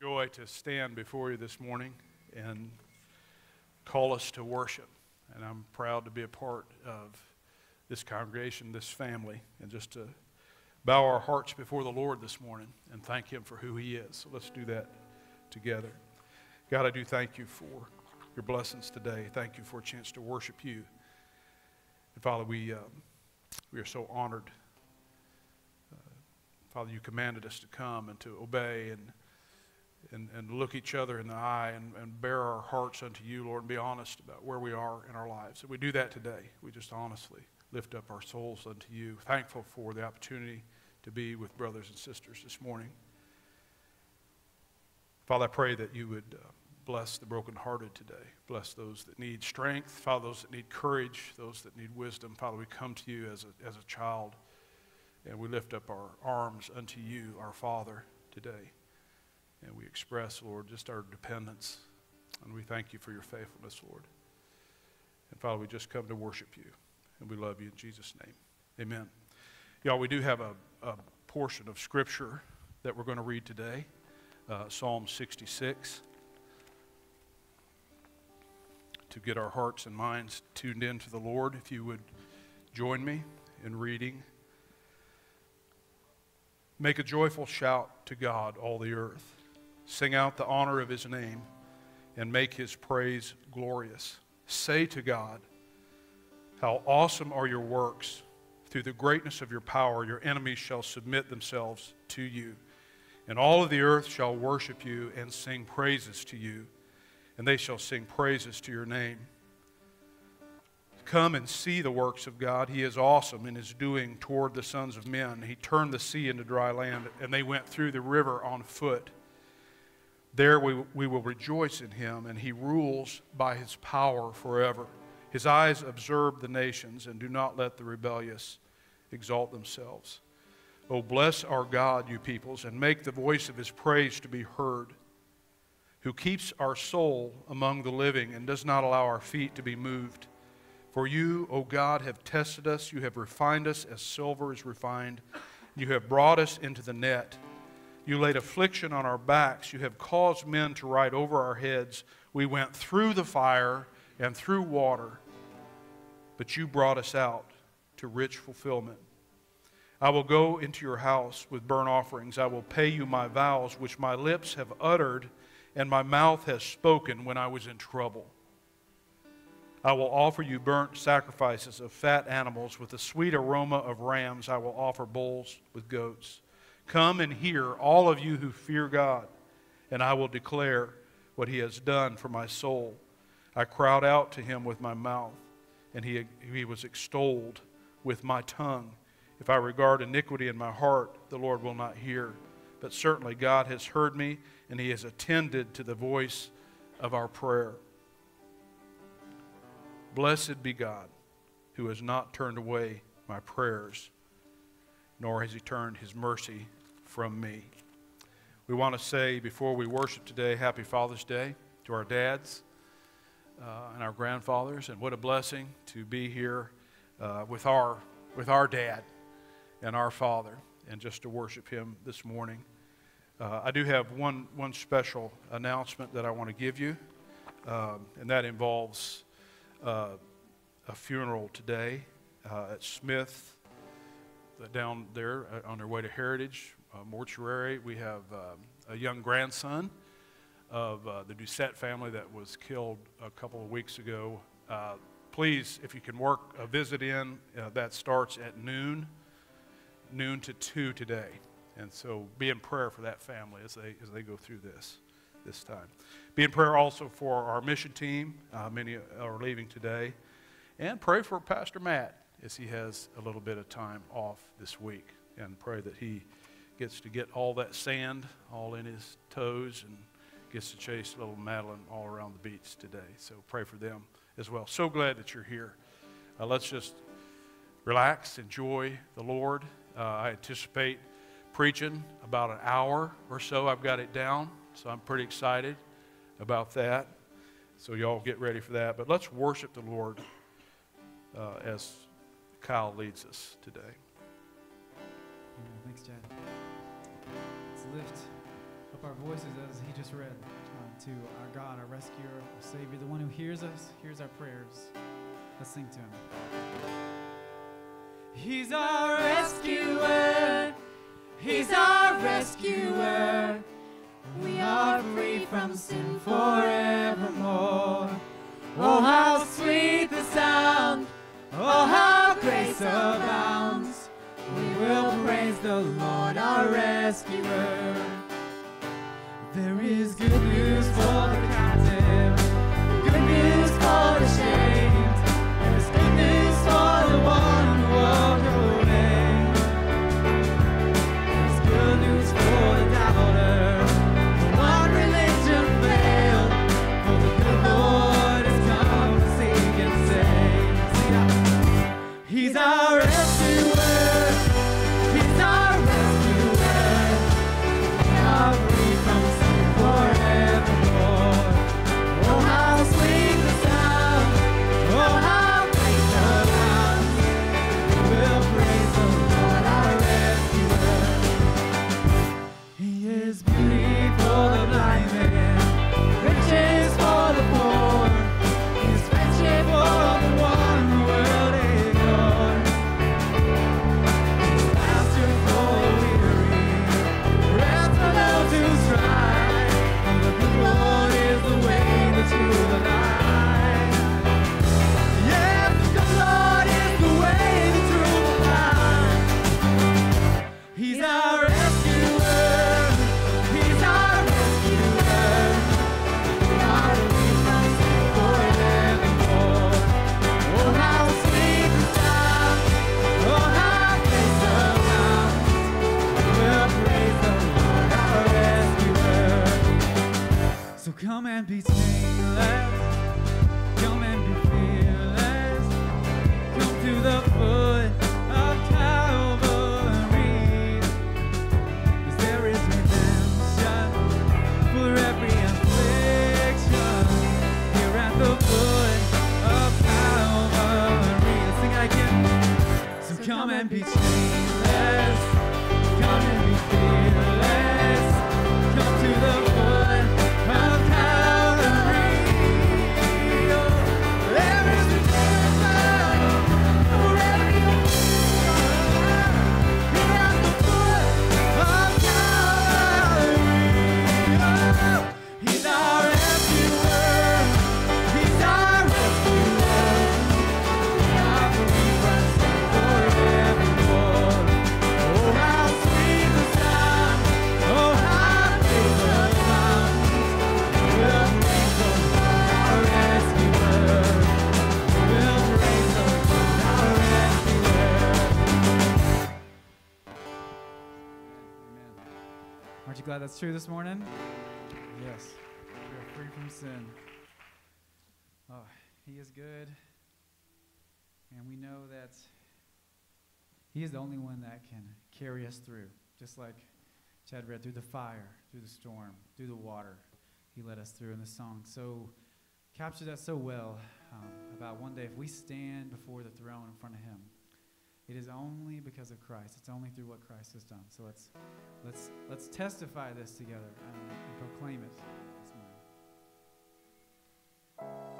joy to stand before you this morning and call us to worship. And I'm proud to be a part of this congregation, this family, and just to bow our hearts before the Lord this morning and thank Him for who He is. So let's do that together. God, I do thank you for your blessings today. Thank you for a chance to worship you. And Father, we, uh, we are so honored. Uh, Father, you commanded us to come and to obey and and, and look each other in the eye and, and bear our hearts unto you, Lord, and be honest about where we are in our lives. And we do that today. We just honestly lift up our souls unto you, thankful for the opportunity to be with brothers and sisters this morning. Father, I pray that you would uh, bless the brokenhearted today. Bless those that need strength. Father, those that need courage, those that need wisdom. Father, we come to you as a, as a child and we lift up our arms unto you, our Father, today. And we express, Lord, just our dependence. And we thank you for your faithfulness, Lord. And Father, we just come to worship you. And we love you in Jesus' name. Amen. Y'all, we do have a, a portion of Scripture that we're going to read today uh, Psalm 66. To get our hearts and minds tuned in to the Lord, if you would join me in reading. Make a joyful shout to God, all the earth. Sing out the honor of his name and make his praise glorious. Say to God, How awesome are your works! Through the greatness of your power, your enemies shall submit themselves to you. And all of the earth shall worship you and sing praises to you, and they shall sing praises to your name. Come and see the works of God. He is awesome in his doing toward the sons of men. He turned the sea into dry land, and they went through the river on foot. There we, we will rejoice in him, and he rules by his power forever. His eyes observe the nations and do not let the rebellious exalt themselves. Oh, bless our God, you peoples, and make the voice of his praise to be heard, who keeps our soul among the living and does not allow our feet to be moved. For you, O God, have tested us, you have refined us as silver is refined, you have brought us into the net. You laid affliction on our backs. You have caused men to ride over our heads. We went through the fire and through water, but you brought us out to rich fulfillment. I will go into your house with burnt offerings. I will pay you my vows, which my lips have uttered and my mouth has spoken when I was in trouble. I will offer you burnt sacrifices of fat animals with the sweet aroma of rams. I will offer bulls with goats. Come and hear, all of you who fear God, and I will declare what he has done for my soul. I cried out to him with my mouth, and he, he was extolled with my tongue. If I regard iniquity in my heart, the Lord will not hear. But certainly God has heard me, and he has attended to the voice of our prayer. Blessed be God, who has not turned away my prayers, nor has he turned his mercy from me. We want to say before we worship today, Happy Father's Day to our dads uh, and our grandfathers, and what a blessing to be here uh, with, our, with our dad and our father, and just to worship him this morning. Uh, I do have one, one special announcement that I want to give you, um, and that involves uh, a funeral today uh, at Smith uh, down there on their way to Heritage uh, mortuary. We have um, a young grandson of uh, the Doucette family that was killed a couple of weeks ago. Uh, please, if you can work a visit in, uh, that starts at noon, noon to 2 today. And so be in prayer for that family as they, as they go through this this time. Be in prayer also for our mission team. Uh, many are leaving today. And pray for Pastor Matt as he has a little bit of time off this week. And pray that he gets to get all that sand all in his toes and gets to chase little Madeline all around the beach today. So pray for them as well. So glad that you're here. Uh, let's just relax, enjoy the Lord. Uh, I anticipate preaching about an hour or so. I've got it down, so I'm pretty excited about that. So y'all get ready for that. But let's worship the Lord uh, as Kyle leads us today. Thanks, Chad lift up up our voices as he just read uh, to our God, our rescuer, our Savior, the one who hears us, hears our prayers. Let's sing to him. He's our rescuer. He's our rescuer. We are free from sin forevermore. Oh, how sweet the sound. Oh, how grace abounds. The Lord, our rescuer. There is good news for the and be tameless. Come and be fearless. Come to the foot of Calvary. 'Cause there is redemption for every affliction here at the foot of Calvary. Let's sing it again. So come and be chainless, glad that's true this morning? Yes. We are free from sin. Oh, He is good. And we know that He is the only one that can carry us through. Just like Chad read, through the fire, through the storm, through the water. He led us through in the song. So, captured that so well um, about one day if we stand before the throne in front of Him, it is only because of Christ. It's only through what Christ has done. So let's let's let's testify this together um, and proclaim it this morning.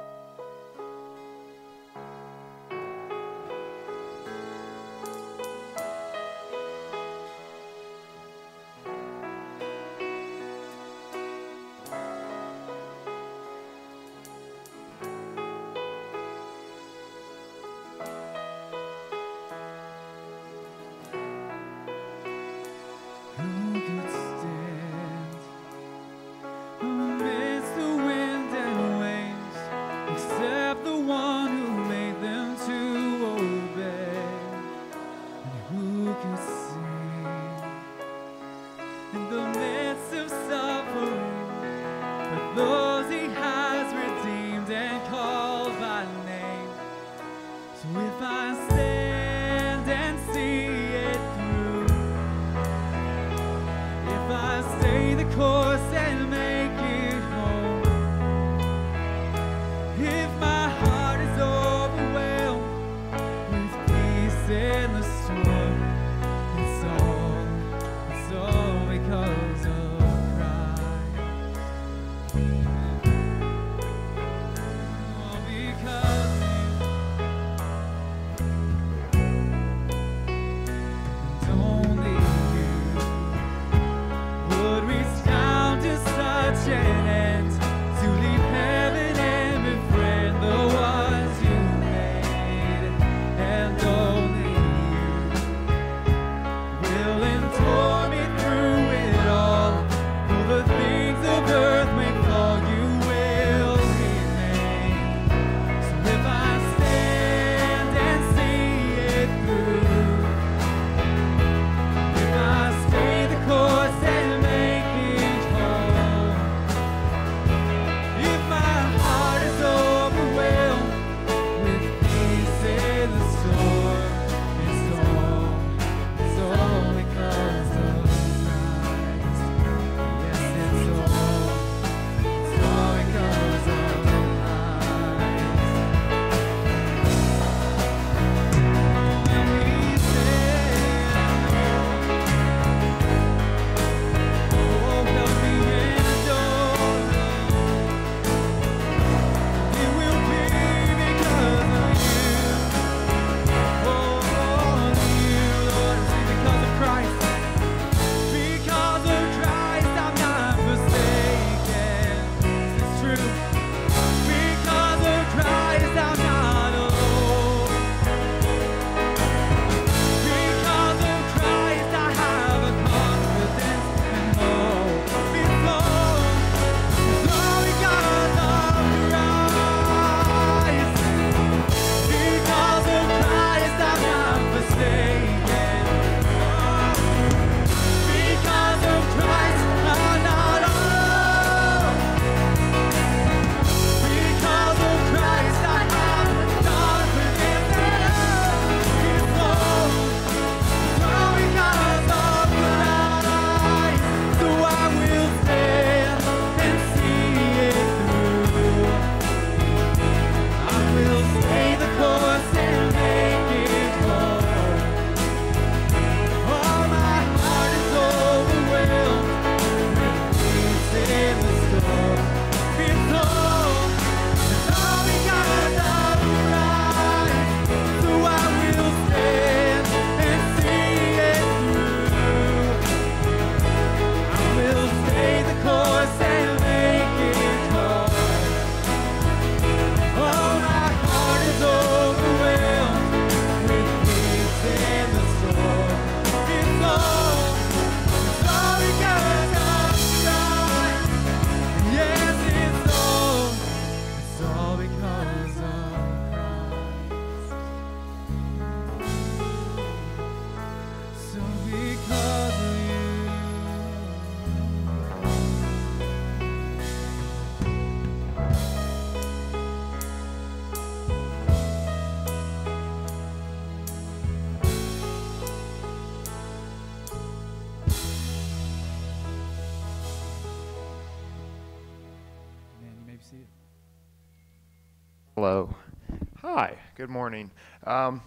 Good morning. Um,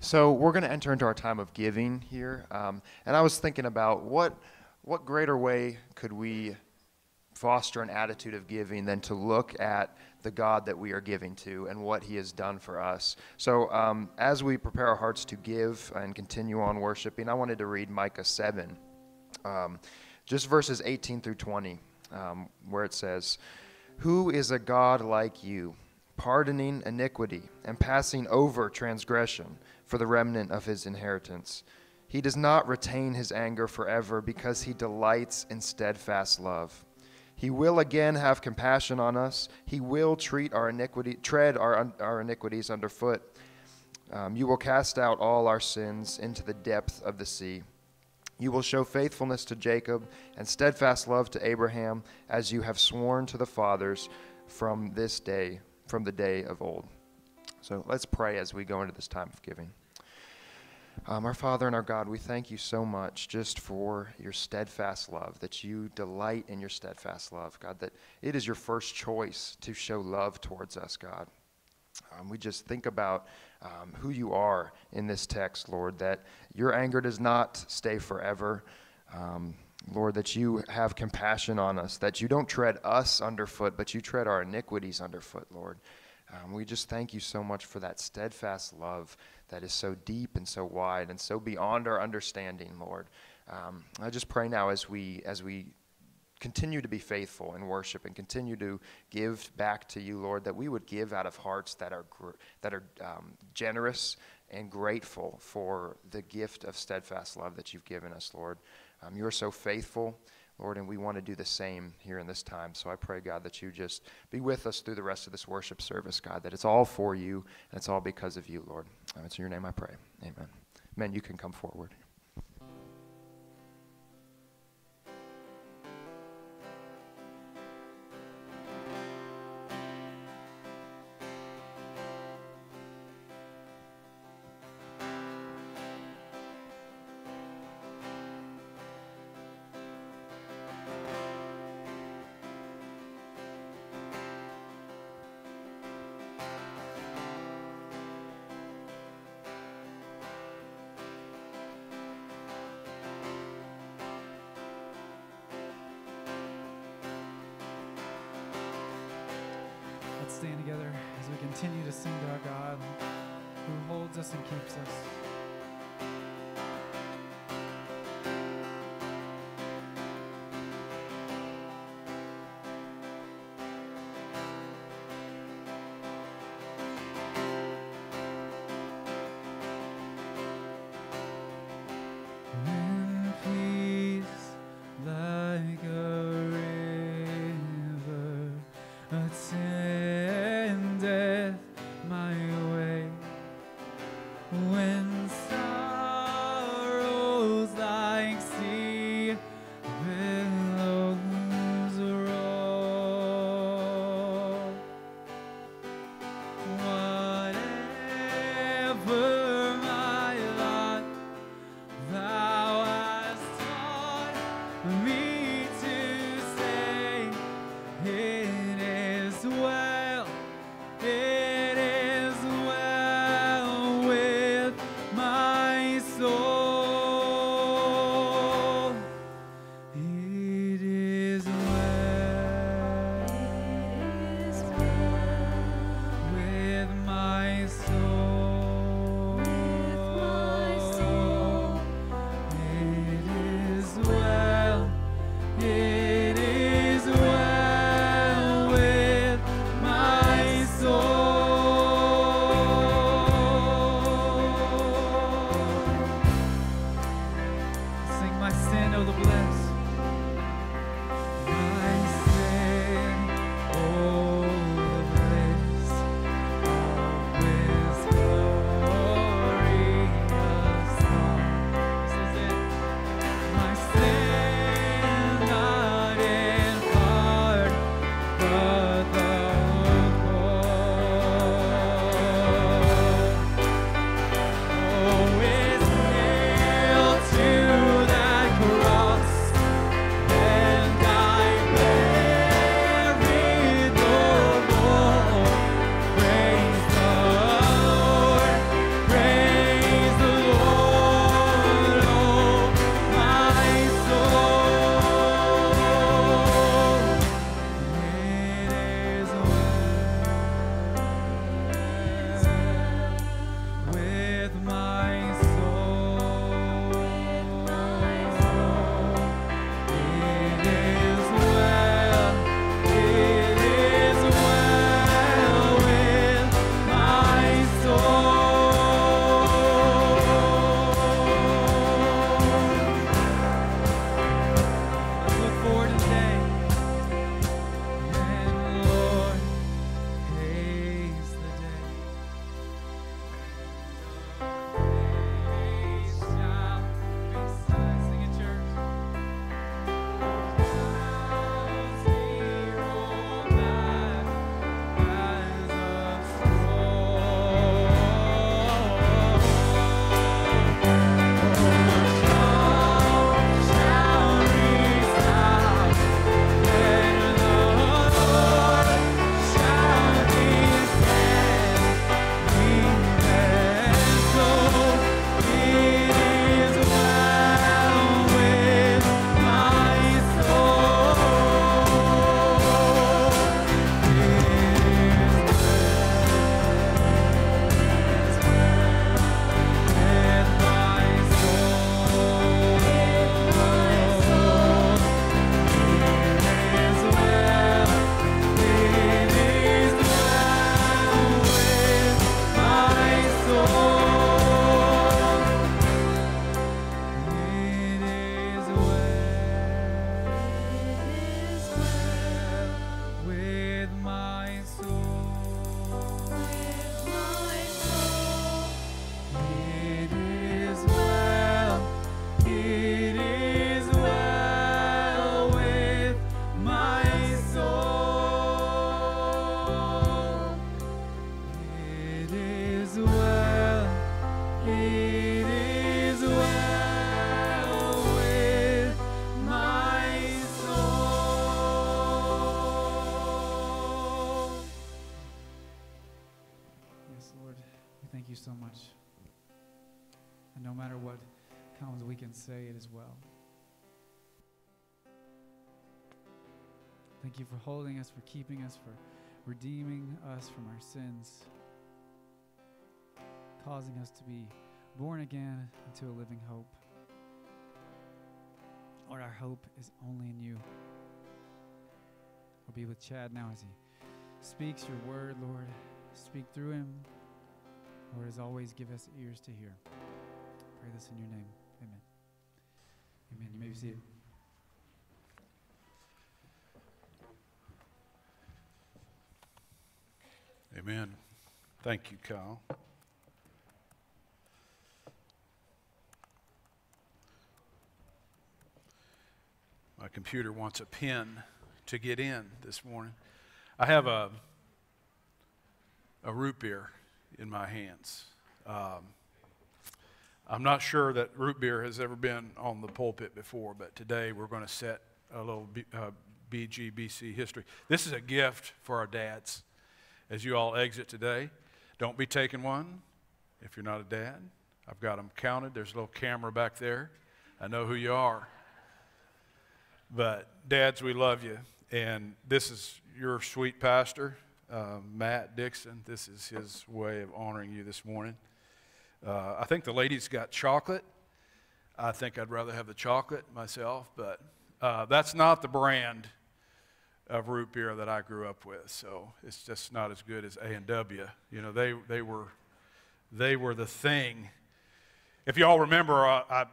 so we're going to enter into our time of giving here, um, and I was thinking about what what greater way could we foster an attitude of giving than to look at the God that we are giving to and what He has done for us. So um, as we prepare our hearts to give and continue on worshiping, I wanted to read Micah seven, um, just verses 18 through 20, um, where it says, "Who is a God like you?" Pardoning iniquity and passing over transgression for the remnant of his inheritance. He does not retain his anger forever because he delights in steadfast love. He will again have compassion on us. He will treat our iniquity, tread our, our iniquities underfoot. Um, you will cast out all our sins into the depth of the sea. You will show faithfulness to Jacob and steadfast love to Abraham, as you have sworn to the fathers from this day from the day of old. So let's pray as we go into this time of giving. Um, our Father and our God, we thank you so much just for your steadfast love, that you delight in your steadfast love, God, that it is your first choice to show love towards us, God. Um, we just think about um, who you are in this text, Lord, that your anger does not stay forever. Um, Lord, that you have compassion on us, that you don't tread us underfoot, but you tread our iniquities underfoot, Lord. Um, we just thank you so much for that steadfast love that is so deep and so wide and so beyond our understanding, Lord. Um, I just pray now as we as we continue to be faithful in worship and continue to give back to you, Lord, that we would give out of hearts that are gr- that are um, generous and grateful for the gift of steadfast love that you've given us, Lord. Um, you are so faithful, Lord, and we want to do the same here in this time. So I pray, God, that you just be with us through the rest of this worship service, God, that it's all for you and it's all because of you, Lord. Um, it's in your name I pray. Amen. Men, you can come forward. Say it as well. Thank you for holding us, for keeping us, for redeeming us from our sins, causing us to be born again into a living hope. Lord, our hope is only in you. I'll be with Chad now as he speaks your word, Lord. Speak through him. Lord, as always, give us ears to hear. Pray this in your name. Amen. You may be seated. Amen. Thank you, Kyle. My computer wants a pin to get in this morning. I have a, a root beer in my hands. Um, I'm not sure that root beer has ever been on the pulpit before, but today we're going to set a little B, uh, BGBC history. This is a gift for our dads as you all exit today. Don't be taking one if you're not a dad. I've got them counted. There's a little camera back there. I know who you are. But, dads, we love you. And this is your sweet pastor, uh, Matt Dixon. This is his way of honoring you this morning. Uh, I think the ladies got chocolate. I think I'd rather have the chocolate myself, but uh, that's not the brand of root beer that I grew up with. So it's just not as good as A and W. You know, they they were they were the thing. If y'all remember, uh, I,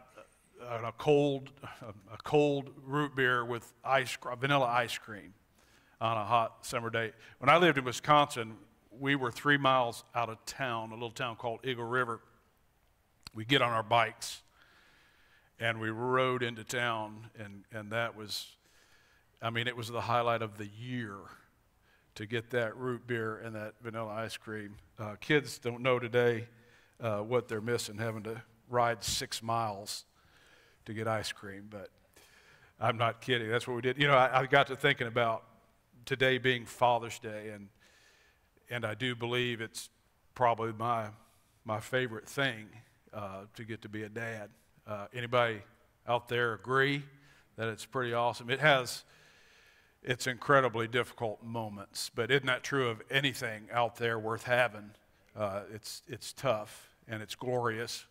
a cold a cold root beer with ice vanilla ice cream on a hot summer day. When I lived in Wisconsin, we were three miles out of town, a little town called Eagle River. We get on our bikes and we rode into town, and, and that was, I mean, it was the highlight of the year to get that root beer and that vanilla ice cream. Uh, kids don't know today uh, what they're missing, having to ride six miles to get ice cream, but I'm not kidding. That's what we did. You know, I, I got to thinking about today being Father's Day, and and I do believe it's probably my my favorite thing uh, to get to be a dad. Uh, anybody out there agree that it's pretty awesome? It has its incredibly difficult moments, but isn't that true of anything out there worth having? Uh, it's it's tough and it's glorious,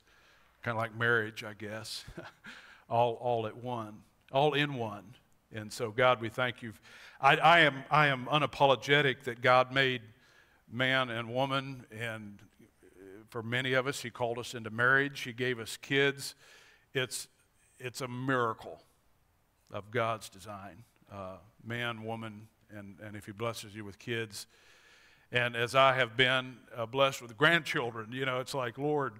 kind of like marriage, I guess, all all at one, all in one. And so, God, we thank you. I, I am I am unapologetic that God made man and woman, and for many of us, He called us into marriage. He gave us kids. It's, it's a miracle of God's design uh, man, woman, and, and if He blesses you with kids. And as I have been uh, blessed with grandchildren, you know, it's like, Lord,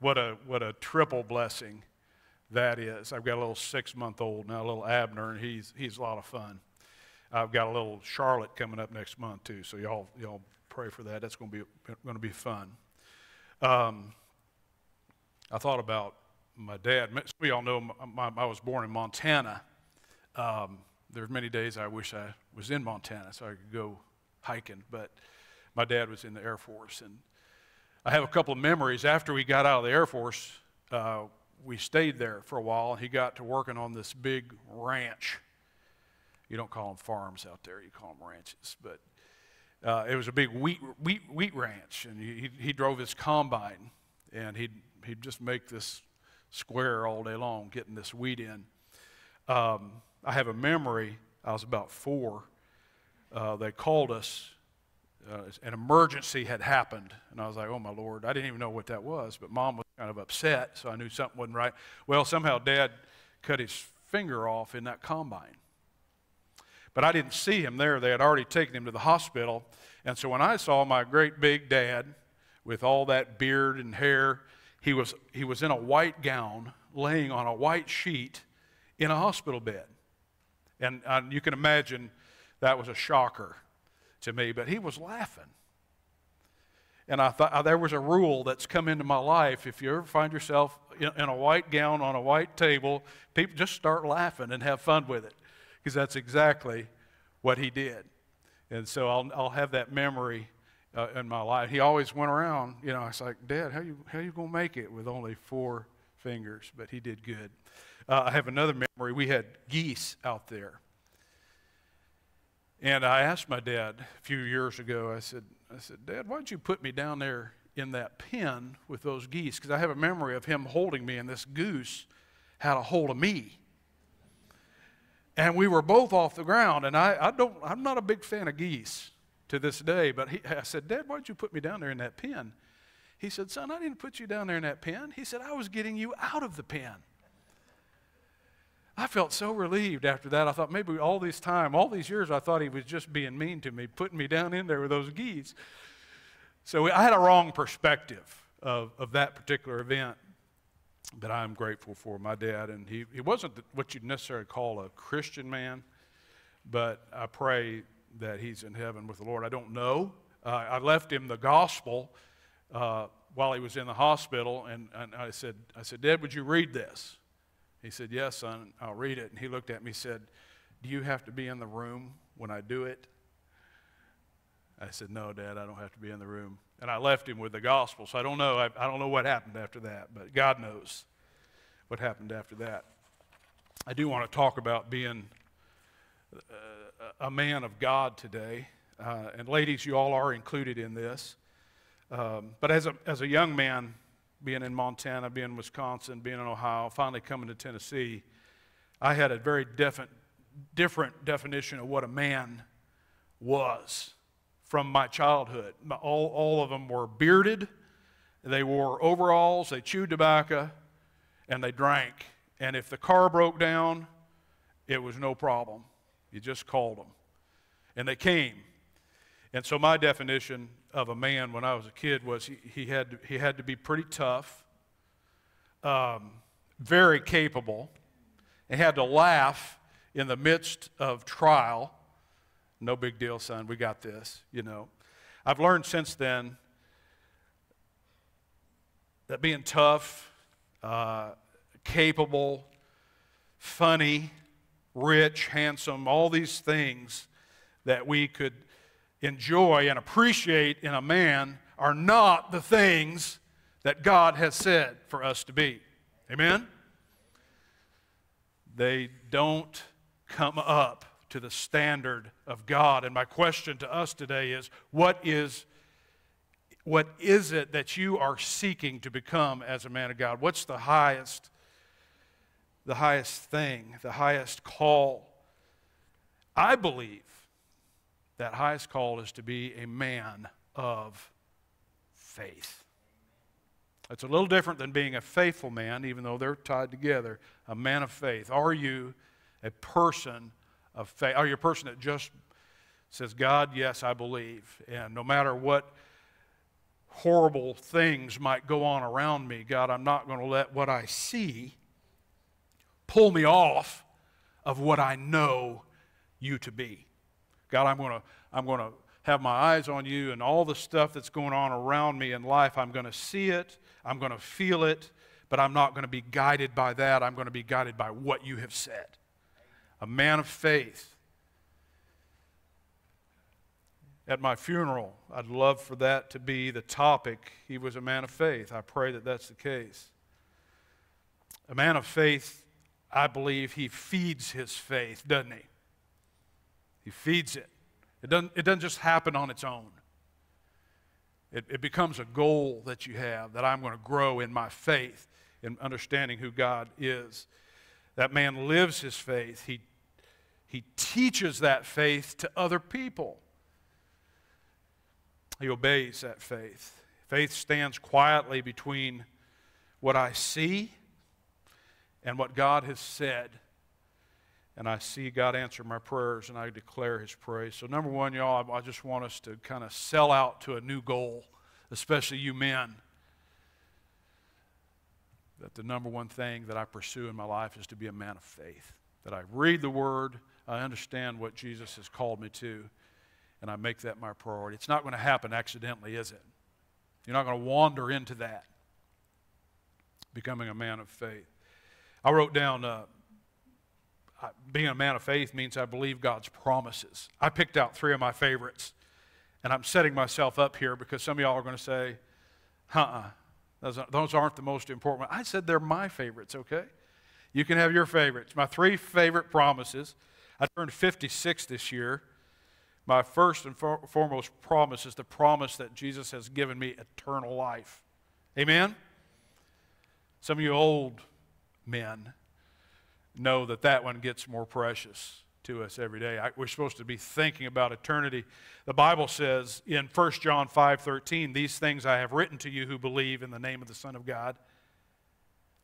what a, what a triple blessing that is. I've got a little six month old now, a little Abner, and he's, he's a lot of fun. I've got a little Charlotte coming up next month, too, so y'all, y'all pray for that. That's going to be, going to be fun. Um, I thought about my dad. We all know my, my, I was born in Montana. Um, there's many days I wish I was in Montana so I could go hiking, but my dad was in the Air Force, and I have a couple of memories. After we got out of the Air Force, uh, we stayed there for a while, he got to working on this big ranch. You don't call them farms out there; you call them ranches, but uh, it was a big wheat, wheat, wheat ranch, and he, he drove his combine, and he'd, he'd just make this square all day long, getting this wheat in. Um, I have a memory, I was about four. Uh, they called us, uh, an emergency had happened, and I was like, oh my Lord, I didn't even know what that was, but mom was kind of upset, so I knew something wasn't right. Well, somehow dad cut his finger off in that combine. But I didn't see him there. They had already taken him to the hospital. And so when I saw my great big dad with all that beard and hair, he was, he was in a white gown laying on a white sheet in a hospital bed. And, and you can imagine that was a shocker to me, but he was laughing. And I thought uh, there was a rule that's come into my life. If you ever find yourself in, in a white gown on a white table, people just start laughing and have fun with it because that's exactly what he did. And so I'll, I'll have that memory uh, in my life. He always went around, you know, it's like, Dad, how you, how you going to make it with only four fingers? But he did good. Uh, I have another memory. We had geese out there. And I asked my dad a few years ago, I said, I said, Dad, why don't you put me down there in that pen with those geese? Because I have a memory of him holding me, and this goose had a hold of me. And we were both off the ground, and I, I don't, I'm not a big fan of geese to this day, but he, I said, Dad, why don't you put me down there in that pen? He said, Son, I didn't put you down there in that pen. He said, I was getting you out of the pen. I felt so relieved after that. I thought maybe all this time, all these years, I thought he was just being mean to me, putting me down in there with those geese. So I had a wrong perspective of, of that particular event that I'm grateful for. My dad, and he, he wasn't what you'd necessarily call a Christian man, but I pray that he's in heaven with the Lord. I don't know. Uh, I left him the gospel uh, while he was in the hospital, and, and I said, I said, Dad, would you read this? He said, Yes, son, I'll read it. And he looked at me and said, Do you have to be in the room when I do it? I said, No, Dad, I don't have to be in the room. And I left him with the gospel. So I don't know. I, I don't know what happened after that, but God knows what happened after that. I do want to talk about being uh, a man of God today. Uh, and ladies, you all are included in this. Um, but as a, as a young man, being in Montana, being in Wisconsin, being in Ohio, finally coming to Tennessee, I had a very different, different definition of what a man was from my childhood. All, all of them were bearded, they wore overalls, they chewed tobacco, and they drank. And if the car broke down, it was no problem. You just called them. And they came. And so my definition of a man when I was a kid was he, he, had, to, he had to be pretty tough, um, very capable, and had to laugh in the midst of trial. No big deal, son. We got this, you know. I've learned since then that being tough, uh, capable, funny, rich, handsome, all these things that we could enjoy and appreciate in a man are not the things that God has said for us to be. Amen? They don't come up to the standard of God. And my question to us today is what is what is it that you are seeking to become as a man of God? What's the highest the highest thing, the highest call? I believe that highest call is to be a man of faith. It's a little different than being a faithful man, even though they're tied together. A man of faith. Are you a person of faith? Are you a person that just says, God, yes, I believe? And no matter what horrible things might go on around me, God, I'm not going to let what I see pull me off of what I know you to be. God, I'm going to I'm going to have my eyes on you and all the stuff that's going on around me in life. I'm going to see it, I'm going to feel it, but I'm not going to be guided by that. I'm going to be guided by what you have said. A man of faith. At my funeral, I'd love for that to be the topic. He was a man of faith. I pray that that's the case. A man of faith, I believe he feeds his faith, doesn't he? He feeds it. It doesn't, it doesn't just happen on its own. It, it becomes a goal that you have that I'm going to grow in my faith in understanding who God is. That man lives his faith. He, he teaches that faith to other people. He obeys that faith. Faith stands quietly between what I see and what God has said and I see God answer my prayers and I declare His praise. So, number one, y'all, I just want us to kind of sell out to a new goal, especially you men. That the number one thing that I pursue in my life is to be a man of faith. That I read the Word, I understand what Jesus has called me to, and I make that my priority. It's not going to happen accidentally, is it? You're not going to wander into that, becoming a man of faith. I wrote down. Uh, being a man of faith means I believe God's promises. I picked out three of my favorites. And I'm setting myself up here because some of y'all are going to say, uh uh those, those aren't the most important. I said they're my favorites, okay? You can have your favorites. My three favorite promises. I turned 56 this year. My first and for, foremost promise is the promise that Jesus has given me eternal life. Amen? Some of you old men know that that one gets more precious to us every day. I, we're supposed to be thinking about eternity. The Bible says in 1 John 5:13, "These things I have written to you who believe in the name of the Son of God,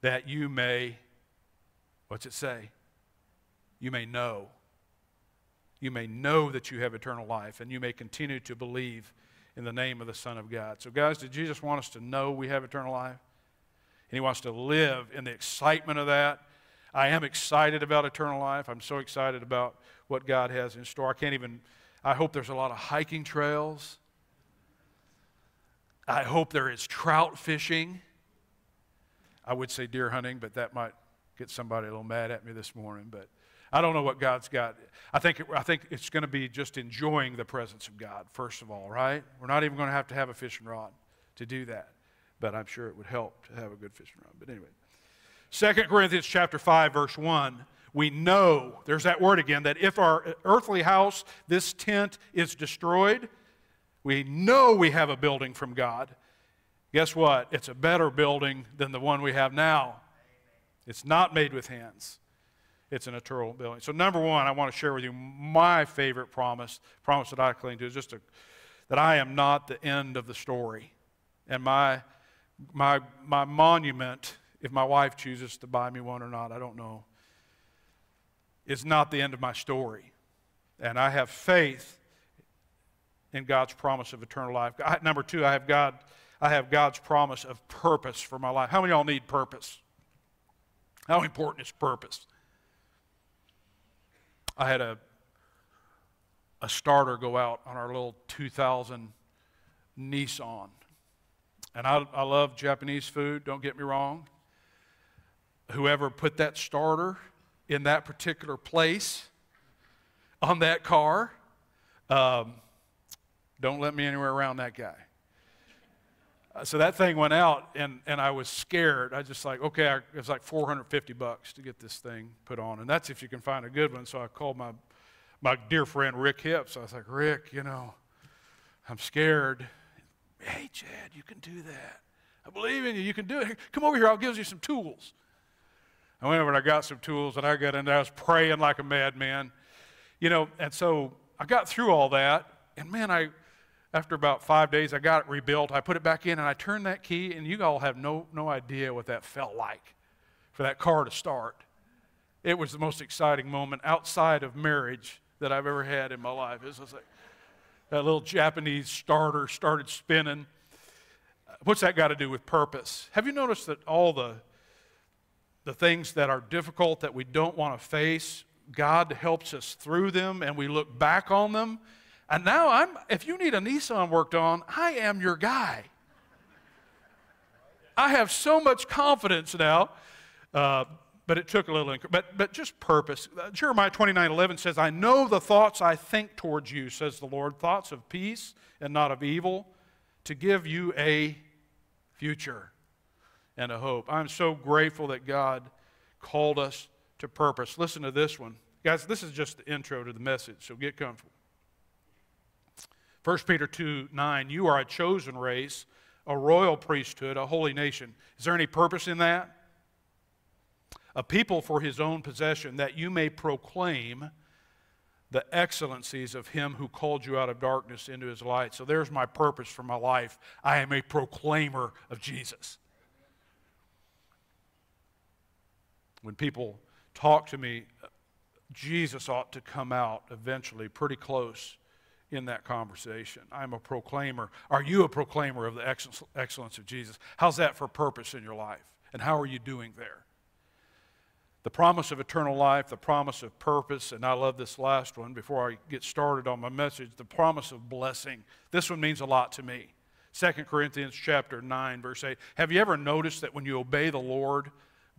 that you may what's it say? You may know. You may know that you have eternal life and you may continue to believe in the name of the Son of God." So guys, did Jesus want us to know we have eternal life? And he wants to live in the excitement of that I am excited about eternal life. I'm so excited about what God has in store. I can't even, I hope there's a lot of hiking trails. I hope there is trout fishing. I would say deer hunting, but that might get somebody a little mad at me this morning. But I don't know what God's got. I think, it, I think it's going to be just enjoying the presence of God, first of all, right? We're not even going to have to have a fishing rod to do that. But I'm sure it would help to have a good fishing rod. But anyway. 2 Corinthians chapter 5 verse 1 we know there's that word again that if our earthly house this tent is destroyed we know we have a building from God guess what it's a better building than the one we have now it's not made with hands it's an eternal building so number one I want to share with you my favorite promise promise that I cling to is just a, that I am not the end of the story and my my my monument if my wife chooses to buy me one or not, I don't know. is not the end of my story. And I have faith in God's promise of eternal life. I, number two, I have, God, I have God's promise of purpose for my life. How many of y'all need purpose? How important is purpose? I had a, a starter go out on our little 2000 Nissan. And I, I love Japanese food, don't get me wrong whoever put that starter in that particular place on that car, um, don't let me anywhere around that guy. So that thing went out, and, and I was scared. I just like, okay, I, it was like 450 bucks to get this thing put on, and that's if you can find a good one. So I called my my dear friend Rick Hips. I was like, Rick, you know, I'm scared. Hey, Chad, you can do that. I believe in you. You can do it. Come over here. I'll give you some tools. I went over and I got some tools and I got in there. I was praying like a madman. You know, and so I got through all that. And man, I, after about five days, I got it rebuilt. I put it back in and I turned that key, and you all have no, no idea what that felt like for that car to start. It was the most exciting moment outside of marriage that I've ever had in my life. It was like that little Japanese starter started spinning. What's that got to do with purpose? Have you noticed that all the the things that are difficult that we don't want to face, God helps us through them and we look back on them. And now I'm if you need a Nissan worked on, I am your guy. I have so much confidence now. Uh, but it took a little, but, but just purpose. Uh, Jeremiah 29 11 says, I know the thoughts I think towards you, says the Lord, thoughts of peace and not of evil, to give you a future and a hope. I'm so grateful that God called us to purpose. Listen to this one. Guys, this is just the intro to the message, so get comfortable. 1 Peter 2 9, you are a chosen race, a royal priesthood, a holy nation. Is there any purpose in that? A people for his own possession, that you may proclaim the excellencies of him who called you out of darkness into his light. So there's my purpose for my life. I am a proclaimer of Jesus. When people talk to me, Jesus ought to come out eventually pretty close in that conversation. I'm a proclaimer. Are you a proclaimer of the excellence of Jesus? How's that for purpose in your life? And how are you doing there? The promise of eternal life, the promise of purpose, and I love this last one before I get started on my message, the promise of blessing. This one means a lot to me. 2 Corinthians chapter 9 verse 8. Have you ever noticed that when you obey the Lord,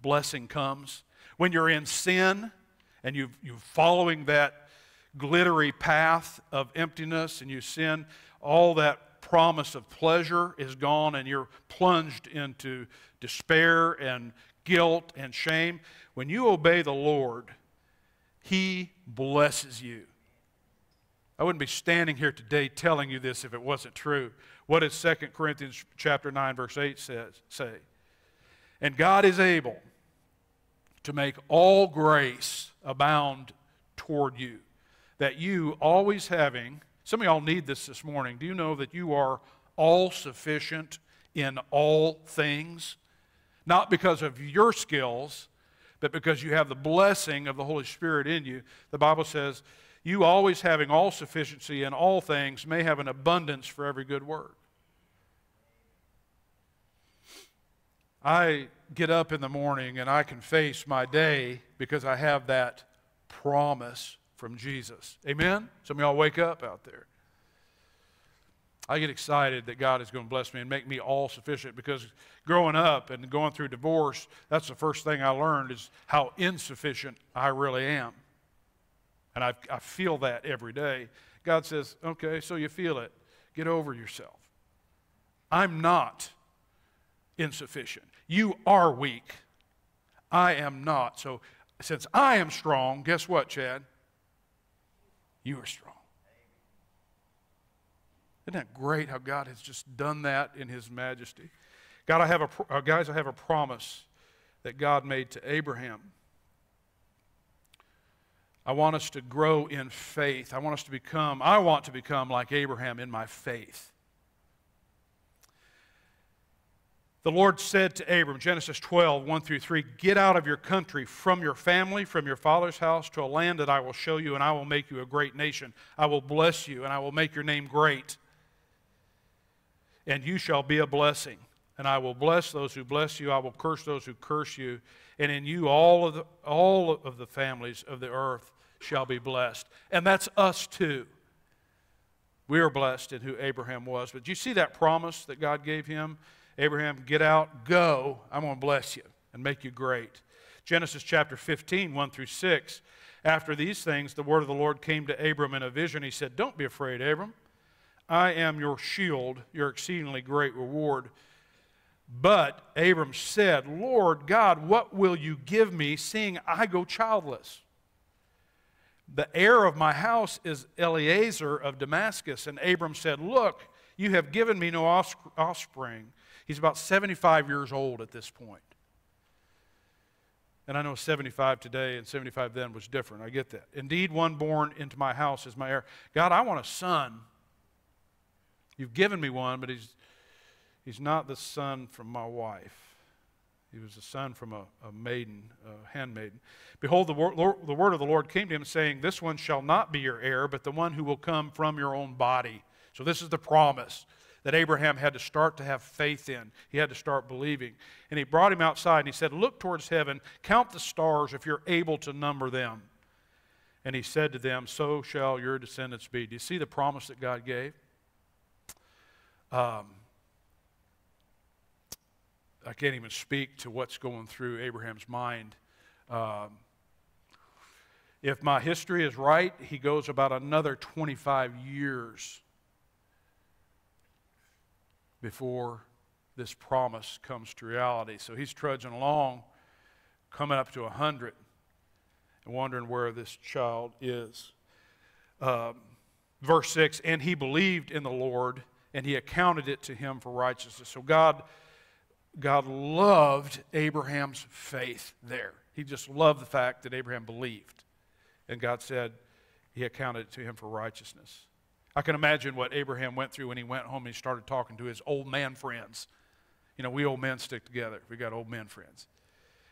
blessing comes. When you're in sin and you are following that glittery path of emptiness and you sin, all that promise of pleasure is gone and you're plunged into despair and guilt and shame. When you obey the Lord, He blesses you. I wouldn't be standing here today telling you this if it wasn't true. What does 2 Corinthians chapter 9 verse 8 says say? And God is able to make all grace abound toward you, that you always having some of y'all need this this morning. Do you know that you are all sufficient in all things? Not because of your skills, but because you have the blessing of the Holy Spirit in you. The Bible says, You always having all sufficiency in all things may have an abundance for every good work. I get up in the morning and I can face my day because I have that promise from Jesus. Amen? Some of y'all wake up out there. I get excited that God is going to bless me and make me all sufficient because growing up and going through divorce, that's the first thing I learned is how insufficient I really am. And I, I feel that every day. God says, okay, so you feel it. Get over yourself. I'm not insufficient. You are weak. I am not. So, since I am strong, guess what, Chad? You are strong. Isn't that great how God has just done that in His majesty? God, I have a, uh, guys, I have a promise that God made to Abraham. I want us to grow in faith. I want us to become, I want to become like Abraham in my faith. The Lord said to Abram, Genesis 12, 1 through 3, Get out of your country, from your family, from your father's house, to a land that I will show you, and I will make you a great nation. I will bless you, and I will make your name great. And you shall be a blessing. And I will bless those who bless you, I will curse those who curse you. And in you all of the, all of the families of the earth shall be blessed. And that's us too. We are blessed in who Abraham was. But do you see that promise that God gave him? Abraham, get out, go. I'm going to bless you and make you great. Genesis chapter 15, 1 through 6. After these things, the word of the Lord came to Abram in a vision. He said, Don't be afraid, Abram. I am your shield, your exceedingly great reward. But Abram said, Lord God, what will you give me, seeing I go childless? The heir of my house is Eliezer of Damascus. And Abram said, Look, you have given me no offspring He's about 75 years old at this point. And I know 75 today and 75 then was different. I get that. Indeed, one born into my house is my heir. God, I want a son. You've given me one, but he's, he's not the son from my wife. He was a son from a, a maiden, a handmaiden. Behold, the, wor- the word of the Lord came to him, saying, This one shall not be your heir, but the one who will come from your own body. So, this is the promise that Abraham had to start to have faith in. He had to start believing. And he brought him outside and he said, Look towards heaven, count the stars if you're able to number them. And he said to them, So shall your descendants be. Do you see the promise that God gave? Um, I can't even speak to what's going through Abraham's mind. Um, if my history is right, he goes about another 25 years before this promise comes to reality. So he's trudging along, coming up to 100, and wondering where this child is. Um, verse 6 And he believed in the Lord, and he accounted it to him for righteousness. So God, God loved Abraham's faith there. He just loved the fact that Abraham believed. And God said, He accounted it to him for righteousness. I can imagine what Abraham went through when he went home and he started talking to his old man friends. You know, we old men stick together. We got old men friends.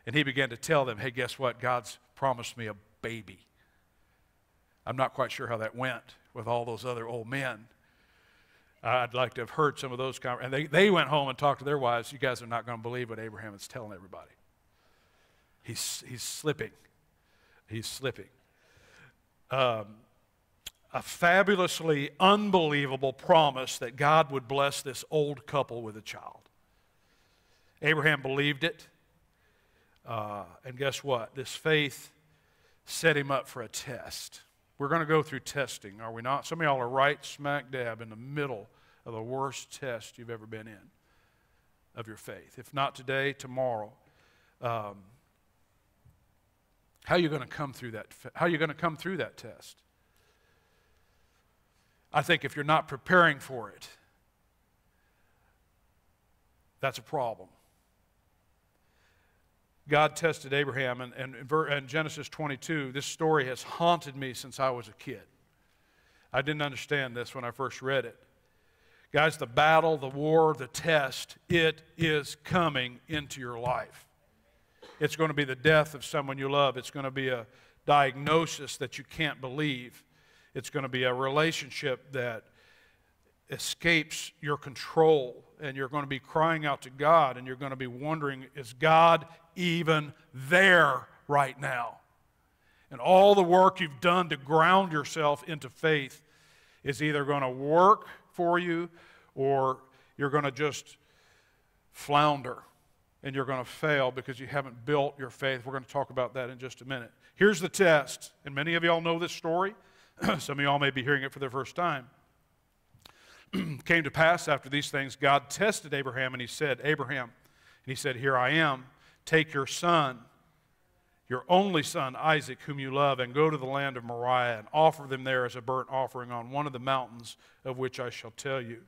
And he began to tell them, hey, guess what? God's promised me a baby. I'm not quite sure how that went with all those other old men. I'd like to have heard some of those. conversations. and they, they went home and talked to their wives. You guys are not going to believe what Abraham is telling everybody. He's, he's slipping. He's slipping. Um, a fabulously unbelievable promise that God would bless this old couple with a child. Abraham believed it. Uh, and guess what? This faith set him up for a test. We're going to go through testing, are we not? Some of y'all are right smack dab in the middle of the worst test you've ever been in of your faith. If not today, tomorrow. Um, how are you going to come through that? How are you going to come through that test? I think if you're not preparing for it, that's a problem. God tested Abraham, and, and in Genesis 22, this story has haunted me since I was a kid. I didn't understand this when I first read it. Guys, the battle, the war, the test, it is coming into your life. It's going to be the death of someone you love. It's going to be a diagnosis that you can't believe. It's going to be a relationship that escapes your control and you're going to be crying out to God and you're going to be wondering, is God even there right now? And all the work you've done to ground yourself into faith is either going to work for you or you're going to just flounder and you're going to fail because you haven't built your faith. We're going to talk about that in just a minute. Here's the test, and many of y'all know this story. Some of y'all may be hearing it for the first time. came to pass after these things, God tested Abraham and he said, Abraham, and he said, Here I am. Take your son, your only son, Isaac, whom you love, and go to the land of Moriah and offer them there as a burnt offering on one of the mountains of which I shall tell you.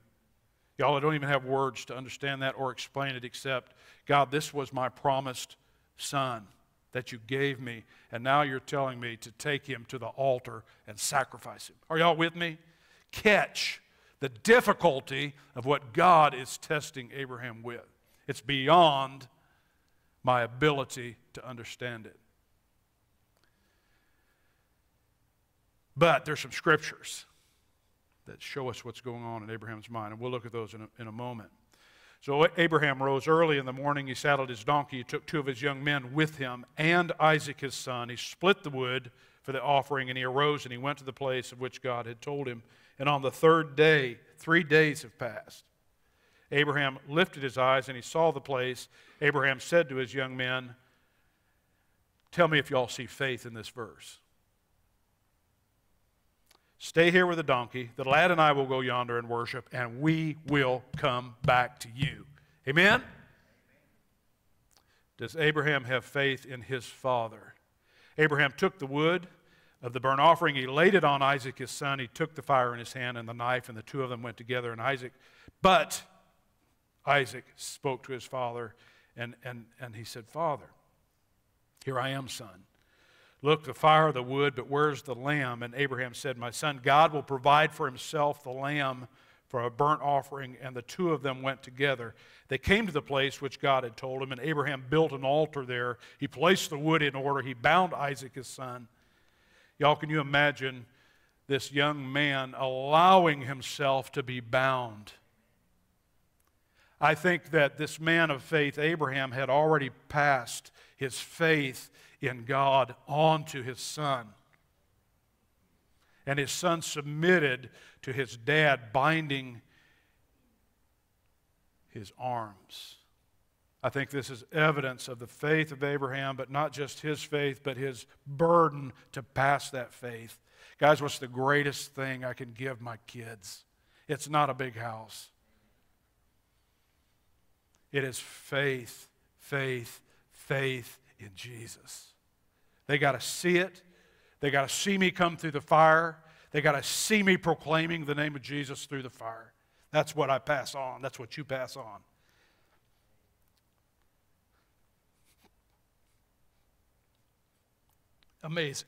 Y'all, I don't even have words to understand that or explain it except, God, this was my promised son that you gave me, and now you're telling me to take him to the altar and sacrifice him. Are y'all with me? Catch the difficulty of what God is testing Abraham with. It's beyond my ability to understand it. But there's some scriptures that show us what's going on in Abraham's mind, and we'll look at those in a, in a moment. So Abraham rose early in the morning. He saddled his donkey. He took two of his young men with him and Isaac his son. He split the wood for the offering, and he arose and he went to the place of which God had told him. And on the third day, three days have passed. Abraham lifted his eyes and he saw the place. Abraham said to his young men, Tell me if y'all see faith in this verse. Stay here with the donkey. The lad and I will go yonder and worship, and we will come back to you. Amen? Does Abraham have faith in his father? Abraham took the wood of the burnt offering. He laid it on Isaac his son. He took the fire in his hand and the knife, and the two of them went together. And Isaac, but Isaac spoke to his father, and, and, and he said, Father, here I am, son. Look, the fire, the wood, but where's the lamb? And Abraham said, My son, God will provide for himself the lamb for a burnt offering. And the two of them went together. They came to the place which God had told him, and Abraham built an altar there. He placed the wood in order. He bound Isaac, his son. Y'all, can you imagine this young man allowing himself to be bound? I think that this man of faith, Abraham, had already passed his faith in God on to his son. And his son submitted to his dad binding his arms. I think this is evidence of the faith of Abraham, but not just his faith, but his burden to pass that faith. Guys, what's the greatest thing I can give my kids? It's not a big house, it is faith, faith, faith in Jesus. They got to see it, they got to see me come through the fire, they got to see me proclaiming the name of Jesus through the fire. That's what I pass on, that's what you pass on. Amazing.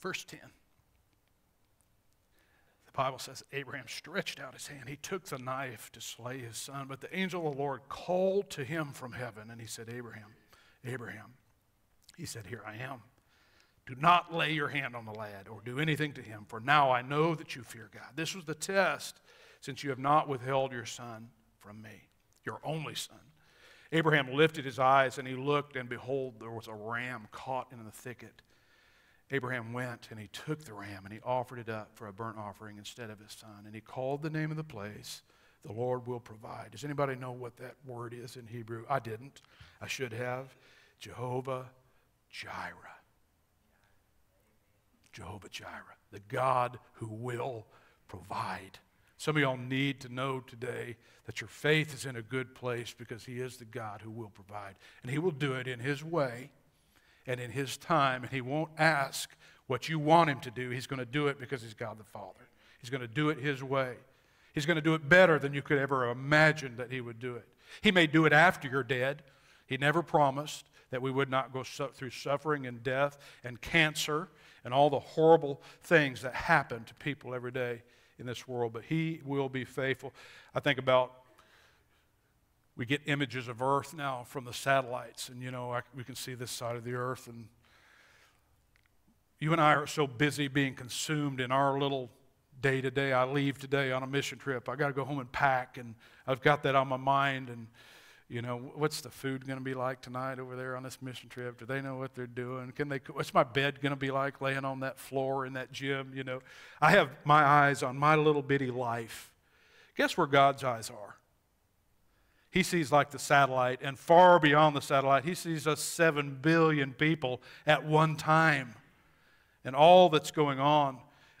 Verse 10. Bible says Abraham stretched out his hand. He took the knife to slay his son, but the angel of the Lord called to him from heaven, and he said, Abraham, Abraham. He said, Here I am. Do not lay your hand on the lad or do anything to him, for now I know that you fear God. This was the test, since you have not withheld your son from me, your only son. Abraham lifted his eyes and he looked, and behold, there was a ram caught in the thicket. Abraham went and he took the ram and he offered it up for a burnt offering instead of his son. And he called the name of the place, The Lord Will Provide. Does anybody know what that word is in Hebrew? I didn't. I should have. Jehovah Jireh. Jehovah Jireh, the God who will provide. Some of y'all need to know today that your faith is in a good place because He is the God who will provide. And He will do it in His way and in His time. And He won't ask what you want Him to do. He's going to do it because He's God the Father. He's going to do it His way. He's going to do it better than you could ever imagine that He would do it. He may do it after you're dead. He never promised that we would not go through suffering and death and cancer and all the horrible things that happen to people every day in this world, but He will be faithful. I think about we get images of Earth now from the satellites, and you know, I, we can see this side of the Earth, and you and I are so busy being consumed in our little day to day. I leave today on a mission trip. I got to go home and pack, and I've got that on my mind, and you know, what's the food going to be like tonight over there on this mission trip? Do they know what they're doing? Can they? What's my bed going to be like laying on that floor in that gym? You know, I have my eyes on my little bitty life. Guess where God's eyes are? He sees like the satellite, and far beyond the satellite, he sees us seven billion people at one time, and all that's going on.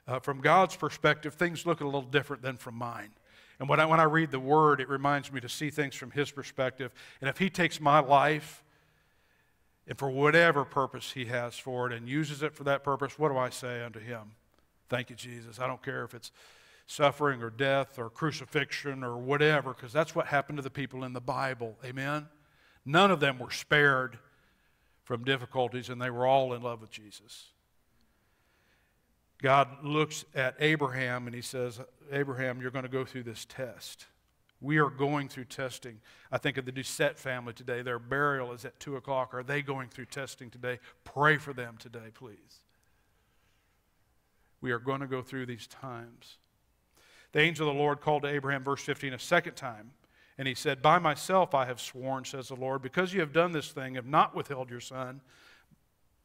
Uh, from God's perspective, things look a little different than from mine. And when I, when I read the word, it reminds me to see things from his perspective. And if he takes my life and for whatever purpose he has for it and uses it for that purpose, what do I say unto him? Thank you, Jesus. I don't care if it's suffering or death or crucifixion or whatever, because that's what happened to the people in the Bible. Amen? None of them were spared from difficulties, and they were all in love with Jesus. God looks at Abraham and he says, Abraham, you're going to go through this test. We are going through testing. I think of the Doucette family today. Their burial is at 2 o'clock. Are they going through testing today? Pray for them today, please. We are going to go through these times. The angel of the Lord called to Abraham, verse 15, a second time. And he said, By myself I have sworn, says the Lord, because you have done this thing, have not withheld your son,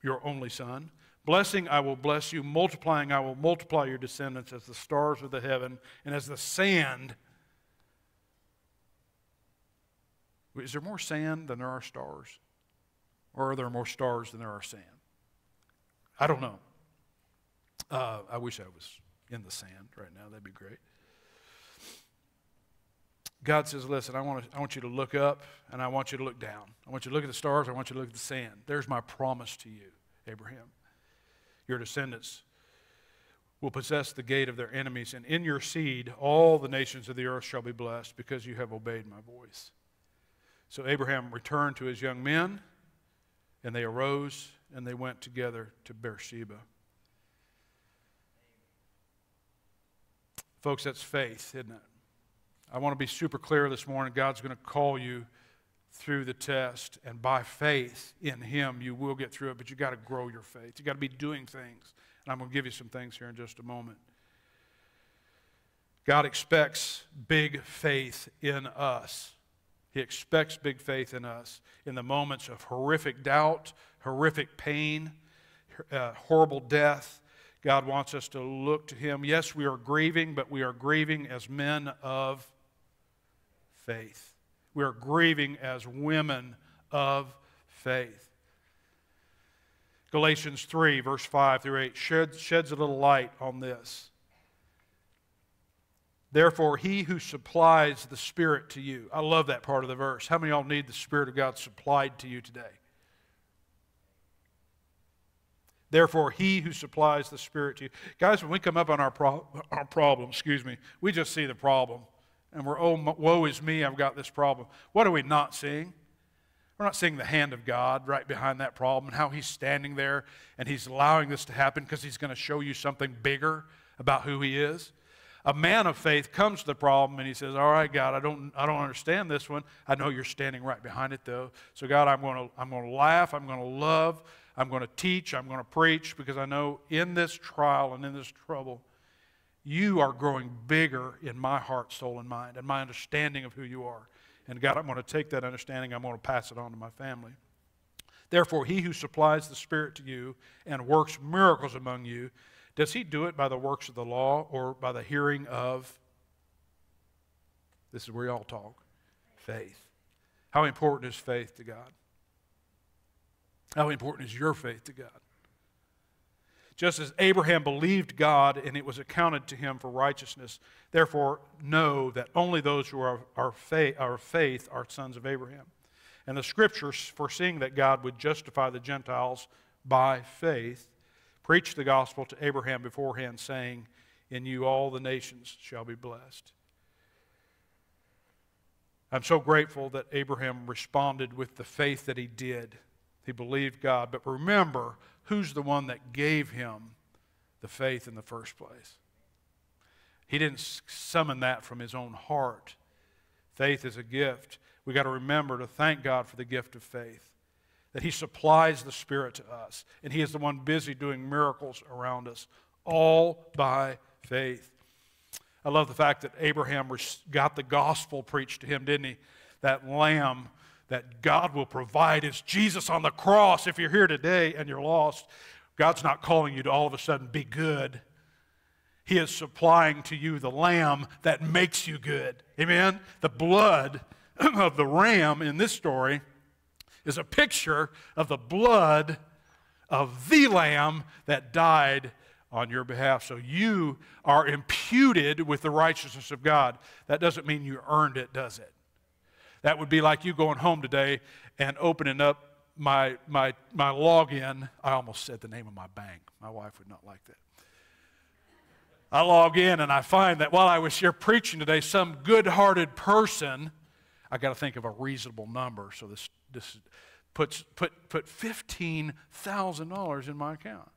your only son. Blessing I will bless you, multiplying I will multiply your descendants as the stars of the heaven and as the sand. Is there more sand than there are stars? Or are there more stars than there are sand? I don't know. Uh, I wish I was in the sand right now. That'd be great. God says, Listen, I want, to, I want you to look up and I want you to look down. I want you to look at the stars. I want you to look at the sand. There's my promise to you, Abraham your descendants will possess the gate of their enemies, and in your seed all the nations of the earth shall be blessed because you have obeyed my voice. So Abraham returned to his young men, and they arose and they went together to Beersheba. Folks, that's faith, isn't it? I want to be super clear this morning. God's going to call you through the test, and by faith in Him, you will get through it, but you got to grow your faith. You got to be doing things. And I'm going to give you some things here in just a moment. God expects big faith in us. He expects big faith in us in the moments of horrific doubt, horrific pain, uh, horrible death. God wants us to look to Him. Yes, we are grieving, but we are grieving as men of faith. We are grieving as women of faith. Galatians 3, verse 5 through 8, sheds, sheds a little light on this. Therefore, he who supplies the Spirit to you. I love that part of the verse. How many of y'all need the Spirit of God supplied to you today? Therefore, he who supplies the Spirit to you. Guys, when we come up on our, pro- our problem, excuse me, we just see the problem and we're, oh, woe is me, I've got this problem. What are we not seeing? We're not seeing the hand of God right behind that problem and how He's standing there and He's allowing this to happen because He's going to show you something bigger about who He is. A man of faith comes to the problem and he says, All right, God, I don't, I don't understand this one. I know you're standing right behind it, though. So, God, I'm going to, I'm going to laugh. I'm going to love. I'm going to teach. I'm going to preach because I know in this trial and in this trouble, you are growing bigger in my heart, soul, and mind, and my understanding of who you are. And God, I'm going to take that understanding, I'm going to pass it on to my family. Therefore, he who supplies the Spirit to you and works miracles among you, does he do it by the works of the law or by the hearing of? This is where y'all talk faith. How important is faith to God? How important is your faith to God? Just as Abraham believed God and it was accounted to him for righteousness, therefore know that only those who are, are, faith, faith are sons of Abraham. And the scriptures, foreseeing that God would justify the Gentiles by faith, preached the gospel to Abraham beforehand, saying, In you all the nations shall be blessed. I'm so grateful that Abraham responded with the faith that he did. He believed God. But remember, who's the one that gave him the faith in the first place? He didn't summon that from his own heart. Faith is a gift. We got to remember to thank God for the gift of faith, that He supplies the Spirit to us, and He is the one busy doing miracles around us, all by faith. I love the fact that Abraham got the gospel preached to him, didn't he? That lamb that God will provide is Jesus on the cross. If you're here today and you're lost, God's not calling you to all of a sudden be good. He is supplying to you the lamb that makes you good. Amen? The blood of the ram in this story is a picture of the blood of the lamb that died on your behalf. So you are imputed with the righteousness of God. That doesn't mean you earned it, does it? That would be like you going home today and opening up my, my, my login. I almost said the name of my bank. My wife would not like that. I log in and I find that while I was here preaching today, some good hearted person I got to think of a reasonable number. So this, this puts, put, put $15,000 in my account.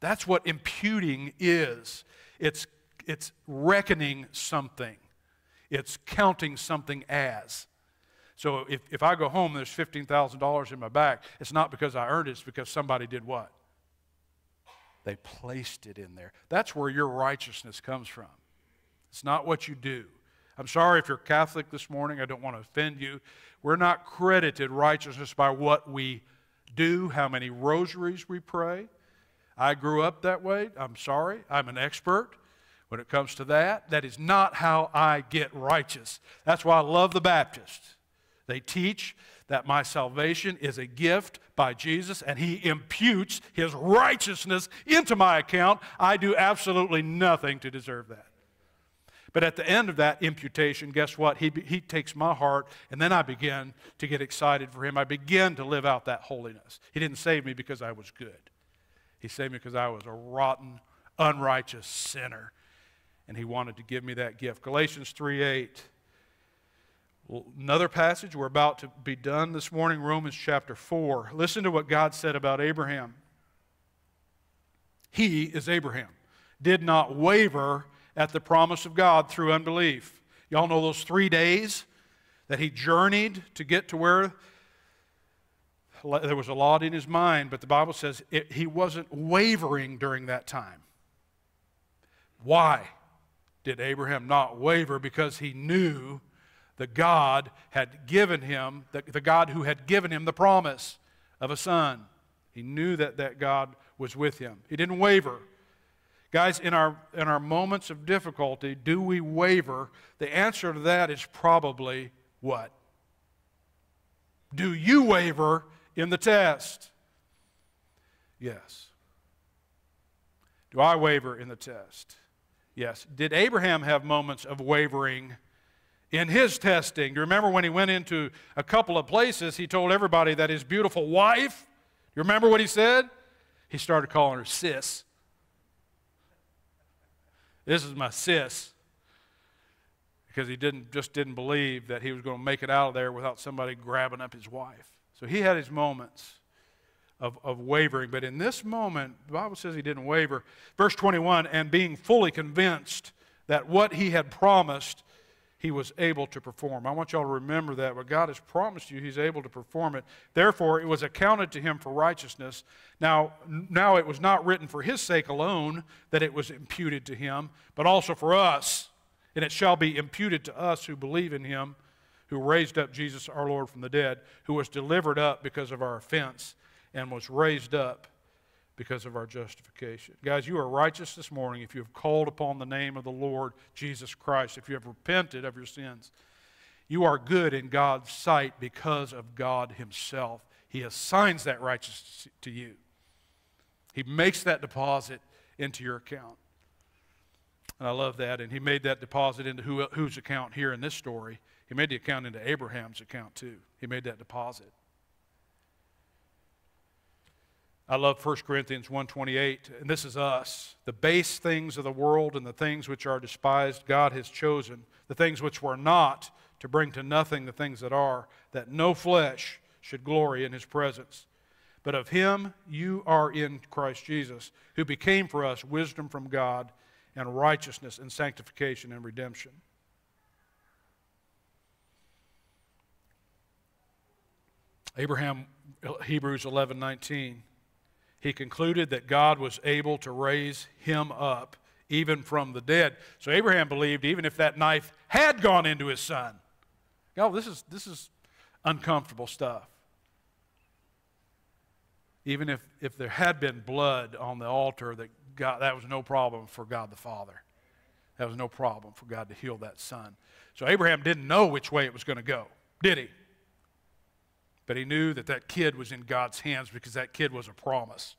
That's what imputing is. It's, it's reckoning something. It's counting something as. So if, if I go home and there's $15,000 in my back, it's not because I earned it, it's because somebody did what? They placed it in there. That's where your righteousness comes from. It's not what you do. I'm sorry if you're Catholic this morning, I don't want to offend you. We're not credited righteousness by what we do, how many rosaries we pray. I grew up that way. I'm sorry. I'm an expert when it comes to that. That is not how I get righteous. That's why I love the Baptists. They teach that my salvation is a gift by Jesus and he imputes his righteousness into my account. I do absolutely nothing to deserve that. But at the end of that imputation, guess what? He, he takes my heart, and then I begin to get excited for him. I begin to live out that holiness. He didn't save me because I was good, He saved me because I was a rotten, unrighteous sinner. And He wanted to give me that gift. Galatians 3 8. Another passage, we're about to be done this morning, Romans chapter 4. Listen to what God said about Abraham. He is Abraham, did not waver at the promise of God through unbelief. Y'all know those three days that he journeyed to get to where there was a lot in his mind, but the Bible says it, he wasn't wavering during that time. Why did Abraham not waver? Because he knew the God had given him, the, the God who had given him the promise of a son. He knew that that God was with him. He didn't waver. Guys, in our, in our moments of difficulty, do we waver? The answer to that is probably what? Do you waver in the test? Yes. Do I waver in the test? Yes. Did Abraham have moments of wavering in his testing? Do you remember when he went into a couple of places, he told everybody that his beautiful wife, you remember what he said? He started calling her sis. This is my sis. Because he didn't, just didn't believe that he was going to make it out of there without somebody grabbing up his wife. So he had his moments of, of wavering. But in this moment, the Bible says he didn't waver. Verse 21 and being fully convinced that what he had promised, he was able to perform. I want y'all to remember that. What God has promised you, he's able to perform it. Therefore, it was accounted to him for righteousness. Now, now it was not written for his sake alone that it was imputed to him, but also for us. And it shall be imputed to us who believe in him, who raised up Jesus our Lord from the dead, who was delivered up because of our offense and was raised up because of our justification. Guys, you are righteous this morning if you have called upon the name of the Lord Jesus Christ, if you have repented of your sins. You are good in God's sight because of God Himself. He assigns that righteousness to you. He makes that deposit into your account. And I love that. And he made that deposit into who, whose account here in this story? He made the account into Abraham's account too. He made that deposit. I love 1 Corinthians 1:28, and this is us. The base things of the world and the things which are despised God has chosen, the things which were not to bring to nothing the things that are, that no flesh should glory in his presence. But of him you are in Christ Jesus, who became for us wisdom from God and righteousness and sanctification and redemption. Abraham, Hebrews 11 19 he concluded that God was able to raise him up even from the dead. So Abraham believed even if that knife had gone into his son. God, this is, this is uncomfortable stuff. Even if, if there had been blood on the altar, that, God, that was no problem for God the Father. That was no problem for God to heal that son. So Abraham didn't know which way it was going to go, did he? But he knew that that kid was in God's hands because that kid was a promise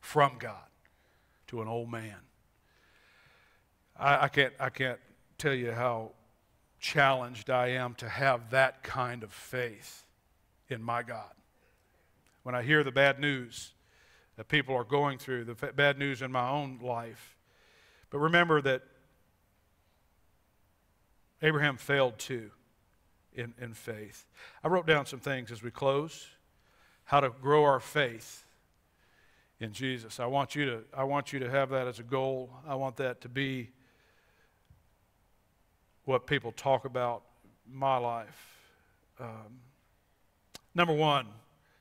from God to an old man. I, I, can't, I can't tell you how challenged I am to have that kind of faith in my God. When I hear the bad news that people are going through, the bad news in my own life. But remember that Abraham failed too in, in faith. I wrote down some things as we close how to grow our faith in Jesus. I want you to, I want you to have that as a goal. I want that to be what people talk about my life. Um, number one,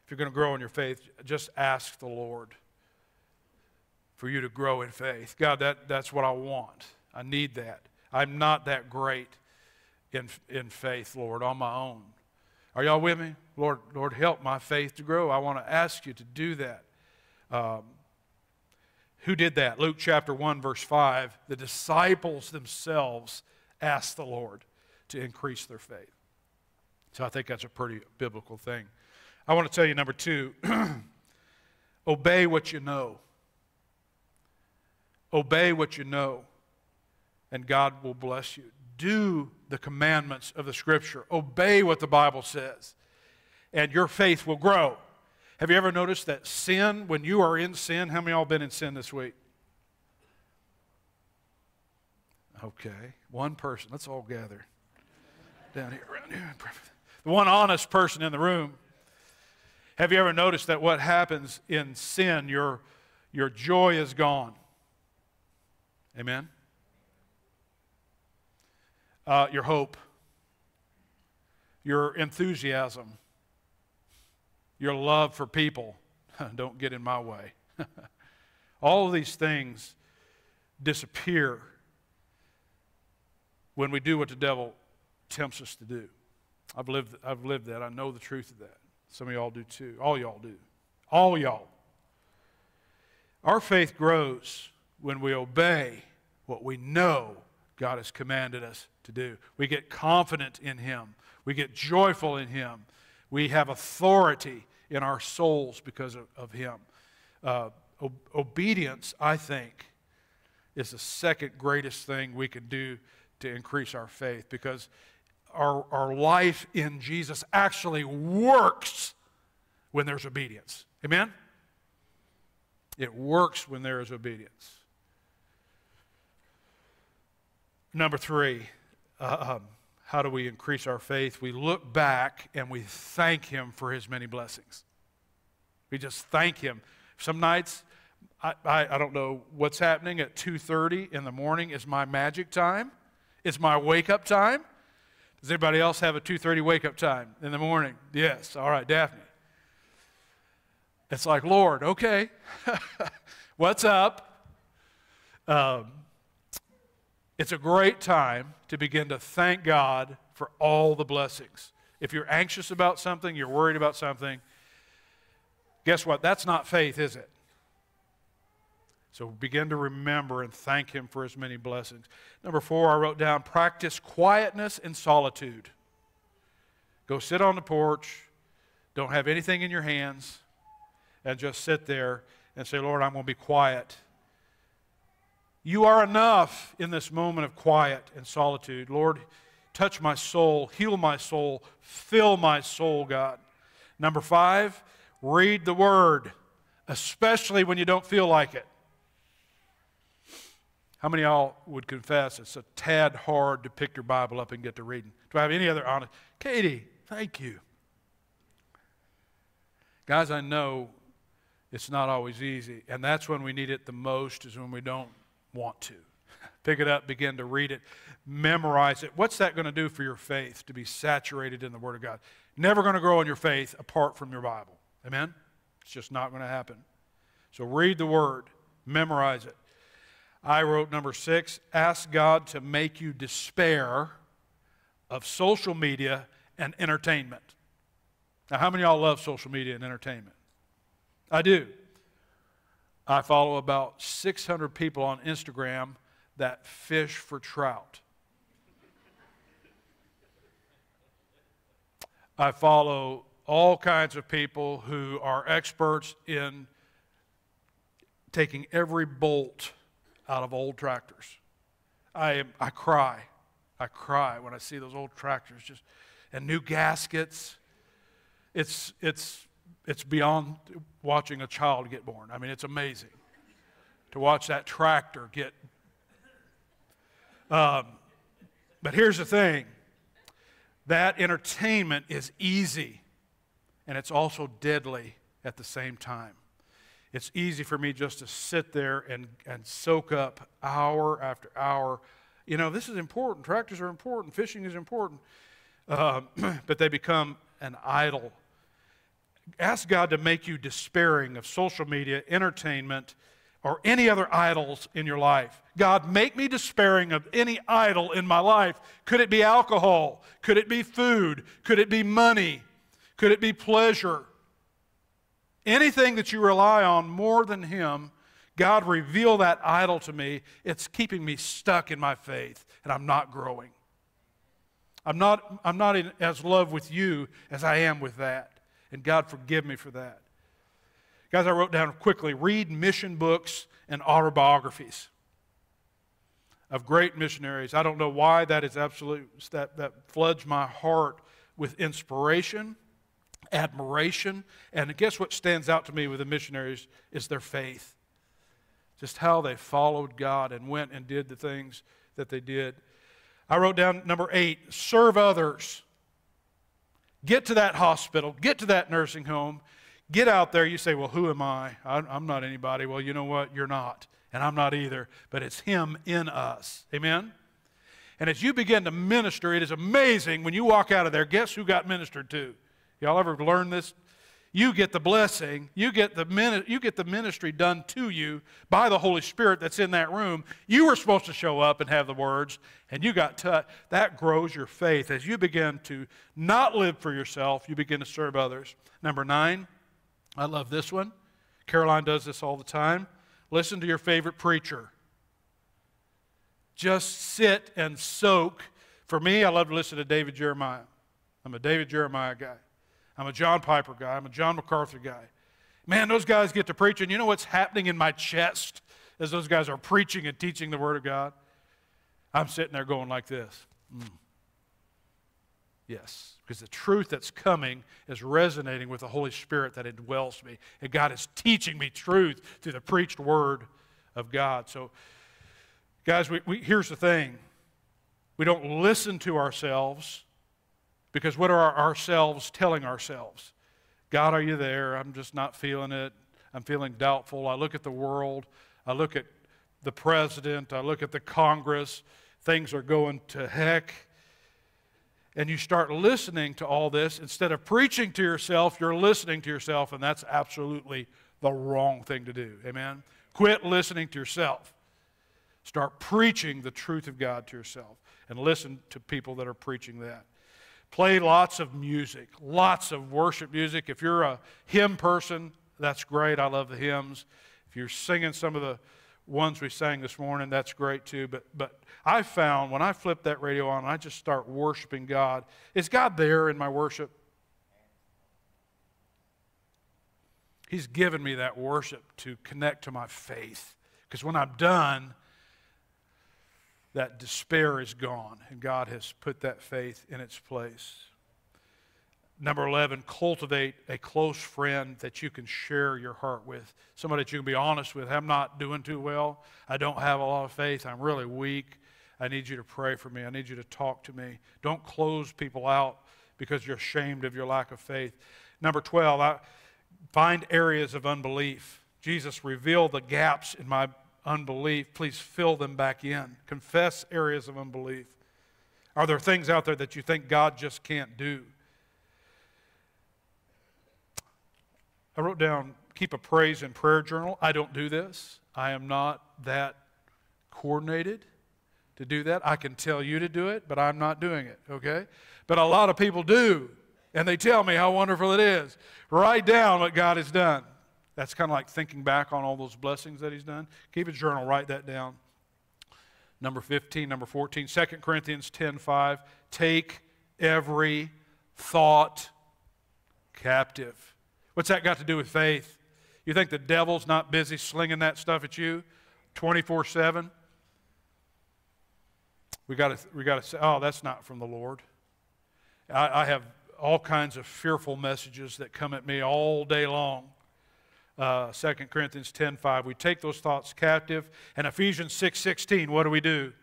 if you're going to grow in your faith, just ask the Lord for you to grow in faith. God, that, that's what I want. I need that. I'm not that great in, in faith, Lord, on my own. Are y'all with me? Lord, Lord, help my faith to grow. I want to ask you to do that. Um, who did that? Luke chapter 1, verse 5. The disciples themselves asked the Lord to increase their faith. So I think that's a pretty biblical thing. I want to tell you, number two, obey what you know. Obey what you know, and God will bless you do the commandments of the Scripture, obey what the Bible says, and your faith will grow. Have you ever noticed that sin, when you are in sin, how many of y'all been in sin this week? Okay, one person. Let's all gather down here, around here. The one honest person in the room. Have you ever noticed that what happens in sin, your, your joy is gone? Amen? Uh, your hope, your enthusiasm, your love for people. Don't get in my way. All of these things disappear when we do what the devil tempts us to do. I've lived, I've lived that. I know the truth of that. Some of y'all do too. All y'all do. All y'all. Our faith grows when we obey what we know God has commanded us to do. We get confident in Him, we get joyful in Him, we have authority in our souls because of, of Him. Uh, obedience, I think, is the second greatest thing we can do to increase our faith because our, our life in Jesus actually works when there's obedience. Amen? It works when there is obedience. Number three, uh, um, how do we increase our faith? We look back and we thank Him for His many blessings. We just thank Him. Some nights, I, I, I don't know what's happening at 2.30 in the morning is my magic time. It's my wake-up time. Does anybody else have a 2.30 wake-up time in the morning? Yes. All right, Daphne. It's like, Lord, okay, what's up? Um, it's a great time to begin to thank God for all the blessings. If you're anxious about something, you're worried about something, guess what? That's not faith, is it? So begin to remember and thank Him for His many blessings. Number four, I wrote down practice quietness and solitude. Go sit on the porch, Don't have anything in your hands and just sit there and say, Lord, I'm going to be quiet. You are enough in this moment of quiet and solitude. Lord, touch my soul, heal my soul, fill my soul, God. Number five, read the Word, especially when you don't feel like it. How many of y'all would confess it's a tad hard to pick your Bible up and get to reading? Do I have any other honest? Katie, thank you. Guys, I know it's not always easy, and that's when we need it the most, is when we don't want to. Pick it up, begin to read it, memorize it. What's that going to do for your faith to be saturated in the Word of God? Never going to grow in your faith apart from your Bible. Amen? It's just not going to happen. So read the Word, memorize it. I wrote number six ask God to make you despair of social media and entertainment. Now, how many of y'all love social media and entertainment? I do. I follow about 600 people on Instagram that fish for trout. I follow all kinds of people who are experts in taking every bolt out of old tractors. I, I cry. I cry when I see those old tractors just and new gaskets. It's, it's it's beyond watching a child get born. I mean, it's amazing to watch that tractor get. Um, but here's the thing that entertainment is easy and it's also deadly at the same time. It's easy for me just to sit there and, and soak up hour after hour. You know, this is important. Tractors are important. Fishing is important. Uh, but they become an idol ask God to make you despairing of social media, entertainment, or any other idols in your life. God, make me despairing of any idol in my life. Could it be alcohol? Could it be food? Could it be money? Could it be pleasure? Anything that you rely on more than Him, God, reveal that idol to me. It's keeping me stuck in my faith, and I'm not growing. I'm not, I'm not in as love with you as I am with that. And God, forgive me for that. Guys, I wrote down quickly read mission books and autobiographies of great missionaries. I don't know why that is absolute, that, that floods my heart with inspiration, admiration, and guess what stands out to me with the missionaries is their faith. Just how they followed God and went and did the things that they did. I wrote down number eight serve others get to that hospital, get to that nursing home, get out there. You say, Well, who am I? I'm not anybody. Well, you know what? You're not. And I'm not either. But it's Him in us. Amen? And as you begin to minister, it is amazing when you walk out of there, guess who got ministered to? Y'all ever learn this you get the blessing, you get the, you get the ministry done to you by the Holy Spirit that's in that room. You were supposed to show up and have the words, and you got touched. That grows your faith. As you begin to not live for yourself, you begin to serve others. Number nine, I love this one. Caroline does this all the time. Listen to your favorite preacher. Just sit and soak. For me, I love to listen to David Jeremiah. I'm a David Jeremiah guy. I'm a John Piper guy. I'm a John MacArthur guy. Man, those guys get to preach, and you know what's happening in my chest as those guys are preaching and teaching the Word of God? I'm sitting there going like this. Mm. Yes, because the truth that's coming is resonating with the Holy Spirit that indwells me. And God is teaching me truth through the preached Word of God. So, guys, we, we, here's the thing we don't listen to ourselves because what are ourselves telling ourselves? God, are you there? I'm just not feeling it. I'm feeling doubtful. I look at the world. I look at the president. I look at the Congress. Things are going to heck. And you start listening to all this. Instead of preaching to yourself, you're listening to yourself, and that's absolutely the wrong thing to do. Amen? Quit listening to yourself. Start preaching the truth of God to yourself and listen to people that are preaching that. Play lots of music, lots of worship music. If you're a hymn person, that's great. I love the hymns. If you're singing some of the ones we sang this morning, that's great too. But, but I found when I flip that radio on I just start worshiping God, is God there in my worship? He's given me that worship to connect to my faith. Because when I'm done, that despair is gone, and God has put that faith in its place. Number 11, cultivate a close friend that you can share your heart with. Somebody that you can be honest with. I'm not doing too well. I don't have a lot of faith. I'm really weak. I need you to pray for me. I need you to talk to me. Don't close people out because you're ashamed of your lack of faith. Number 12, I find areas of unbelief. Jesus, reveal the gaps in my unbelief. Please fill them back in. Confess areas of unbelief. Are there things out there that you think God just can't do? I wrote down keep a praise and prayer journal. I don't do this. I am not that coordinated to do that. I can tell you to do it, but I'm not doing it, okay? But a lot of people do, and they tell me how wonderful it is. Write down what God has done. That's kind of like thinking back on all those blessings that He's done. Keep a journal, write that down. Number 15, number 14, 2 Corinthians 10 5. Take every thought captive What's that got to do with faith? You think the devil's not busy slinging that stuff at you 24 7? We got to we got to say, oh, that's not from the Lord. I, I, have all kinds of fearful messages that come at me all day long. Uh, 2 Corinthians 10.5. We take those thoughts captive. And Ephesians 6.16, what do we do?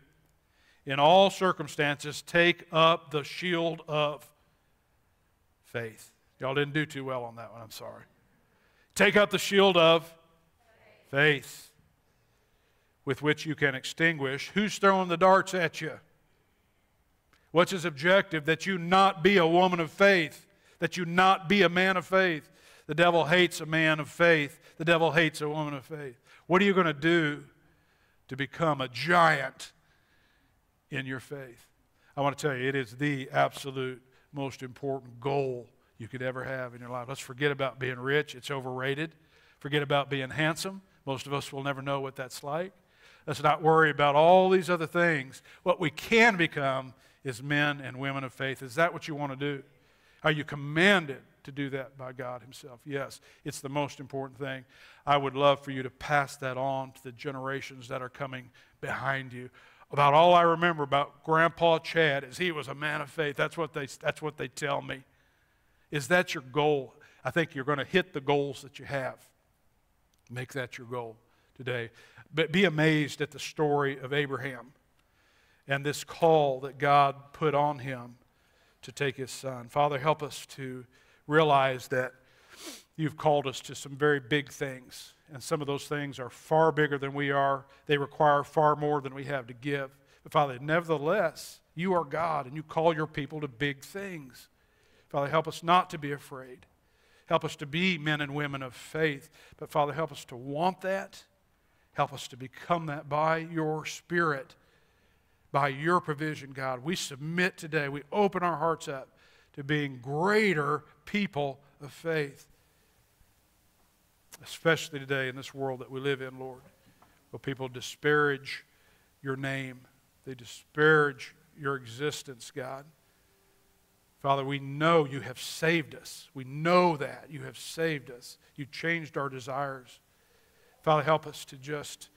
In all circumstances, take up the shield of faith. Y'all didn't do too well on that one, I'm sorry. Take up the shield of faith with which you can extinguish. Who's throwing the darts at you? What's his objective? That you not be a woman of faith, that you not be a man of faith. The devil hates a man of faith, the devil hates a woman of faith. What are you going to do to become a giant in your faith? I want to tell you, it is the absolute most important goal you could ever have in your life. Let's forget about being rich, it's overrated. Forget about being handsome. Most of us will never know what that's like. Let's not worry about all these other things. What we can become is men and women of faith. Is that what you want to do? Are you commanded to do that by God Himself? Yes, it's the most important thing. I would love for you to pass that on to the generations that are coming behind you. About all I remember about Grandpa Chad is he was a man of faith. That's what they, that's what they tell me. Is that your goal? I think you're going to hit the goals that you have. Make that your goal today. But be amazed at the story of Abraham and this call that God put on him to take his son. Father, help us to realize that you've called us to some very big things. And some of those things are far bigger than we are. They require far more than we have to give. But Father, nevertheless, you are God and you call your people to big things. Father, help us not to be afraid. Help us to be men and women of faith. But Father, help us to want that. Help us to become that by your Spirit, by your provision, God. We submit today, we open our hearts up to being greater people of faith, especially today in this world that we live in, Lord, where people disparage your name, they disparage your existence, God. Father, we know you have saved us. We know that you have saved us. You changed our desires. Father, help us to just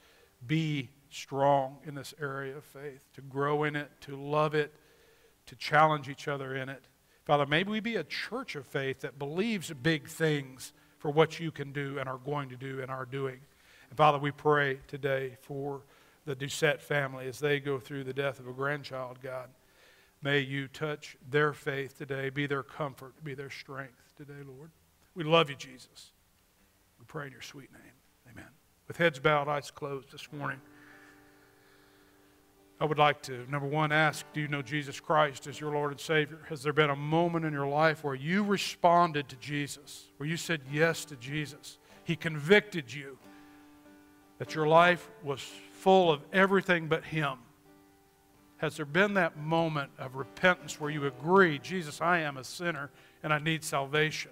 be strong in this area of faith, to grow in it, to love it, to challenge each other in it. Father, maybe we be a church of faith that believes big things for what you can do and are going to do and are doing. And Father, we pray today for the Doucette family as they go through the death of a grandchild, God. May you touch their faith today, be their comfort, be their strength today, Lord. We love you, Jesus. We pray in your sweet name. Amen. With heads bowed, eyes closed this morning, I would like to, number one, ask Do you know Jesus Christ as your Lord and Savior? Has there been a moment in your life where you responded to Jesus, where you said yes to Jesus? He convicted you that your life was full of everything but Him has there been that moment of repentance where you agree, Jesus, I am a sinner and I need salvation?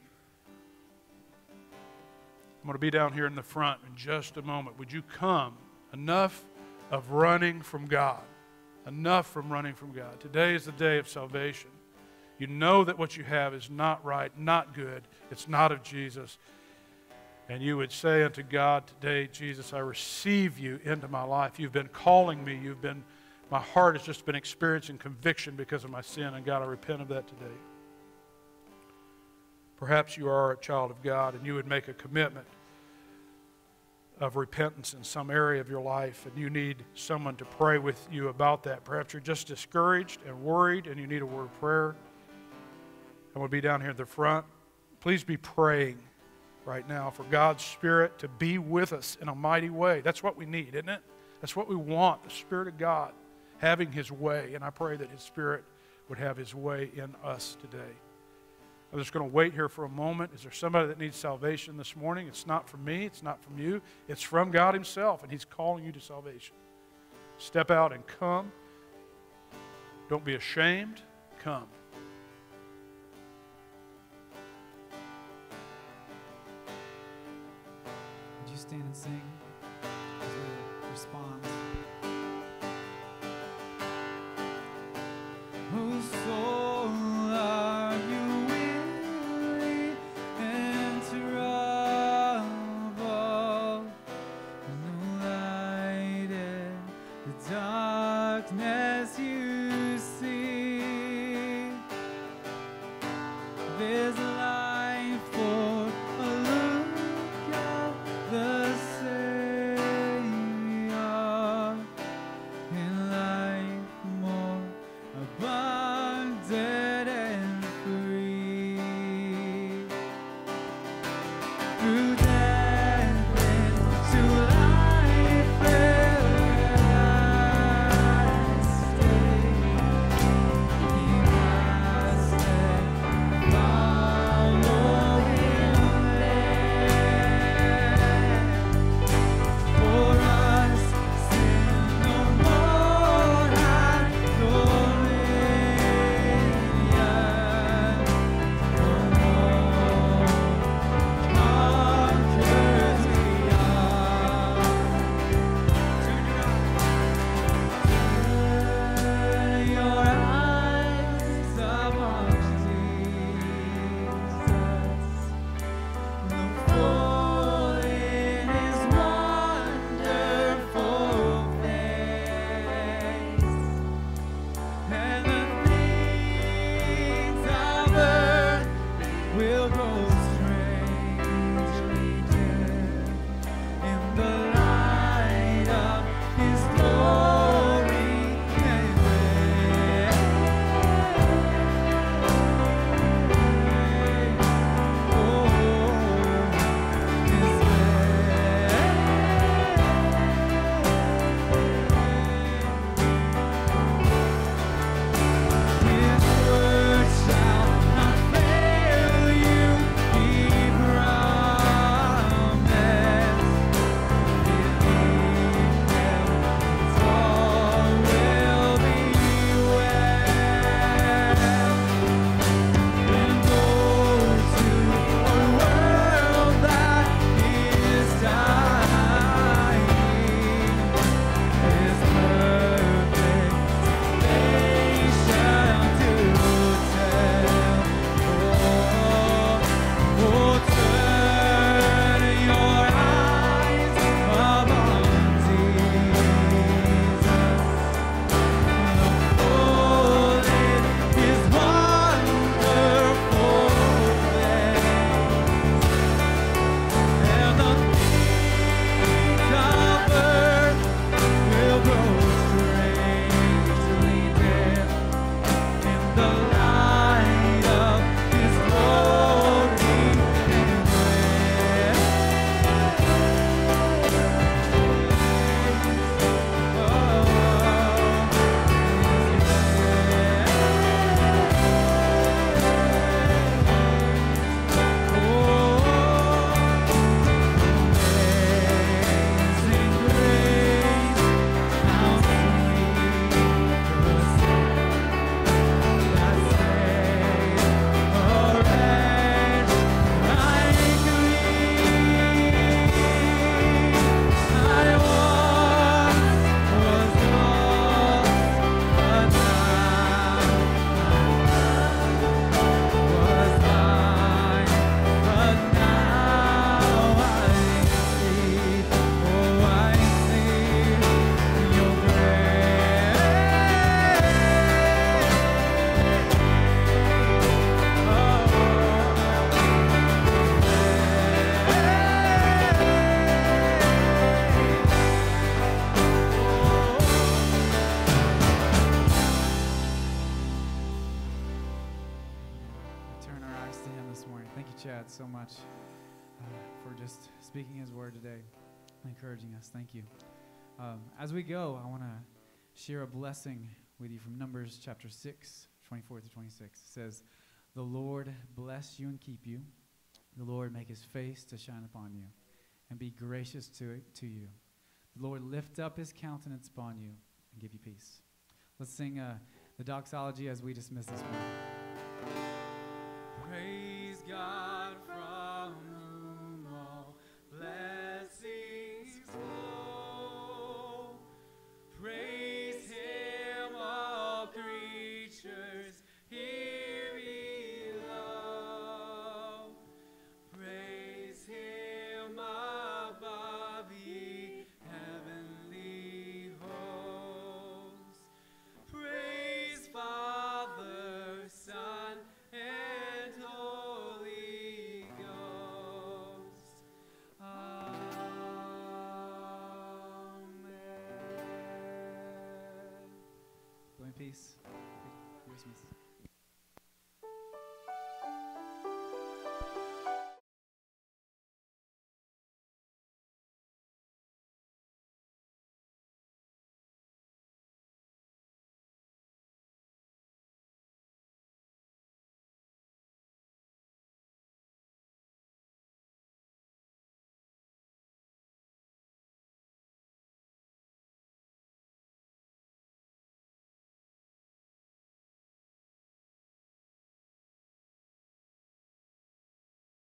I'm going to be down here in the front in just a moment. Would you come? Enough of running from God. Enough from running from God. Today is the day of salvation. You know that what you have is not right, not good, it's not of Jesus. and you would say unto God today, Jesus, I receive you into my life. You've been calling me. You've been, my heart has just been experiencing conviction because of my sin, and God, I repent of that today. Perhaps you are a child of God and you would make a commitment of repentance in some area of your life and you need someone to pray with you about that. Perhaps you're just discouraged and worried and you need a word of prayer. And we'll be down here at the front. Please be praying right now for God's Spirit to be with us in a mighty way. That's what we need, isn't it? That's what we want the Spirit of God having His way. And I pray that His Spirit would have His way in us today. I'm just going to wait here for a moment. Is there somebody that needs salvation this morning? It's not from me, it's not from you, it's from God Himself, and He's calling you to salvation. Step out and come. Don't be ashamed. Come. Would you stand and sing as we respond? Oh, soul, share a blessing with you from Numbers chapter 6, 24 to 26. It says, The Lord bless you and keep you. The Lord make his face to shine upon you and be gracious to, to you. The Lord lift up his countenance upon you and give you peace. Let's sing uh, the doxology as we dismiss this one. Praise God peace.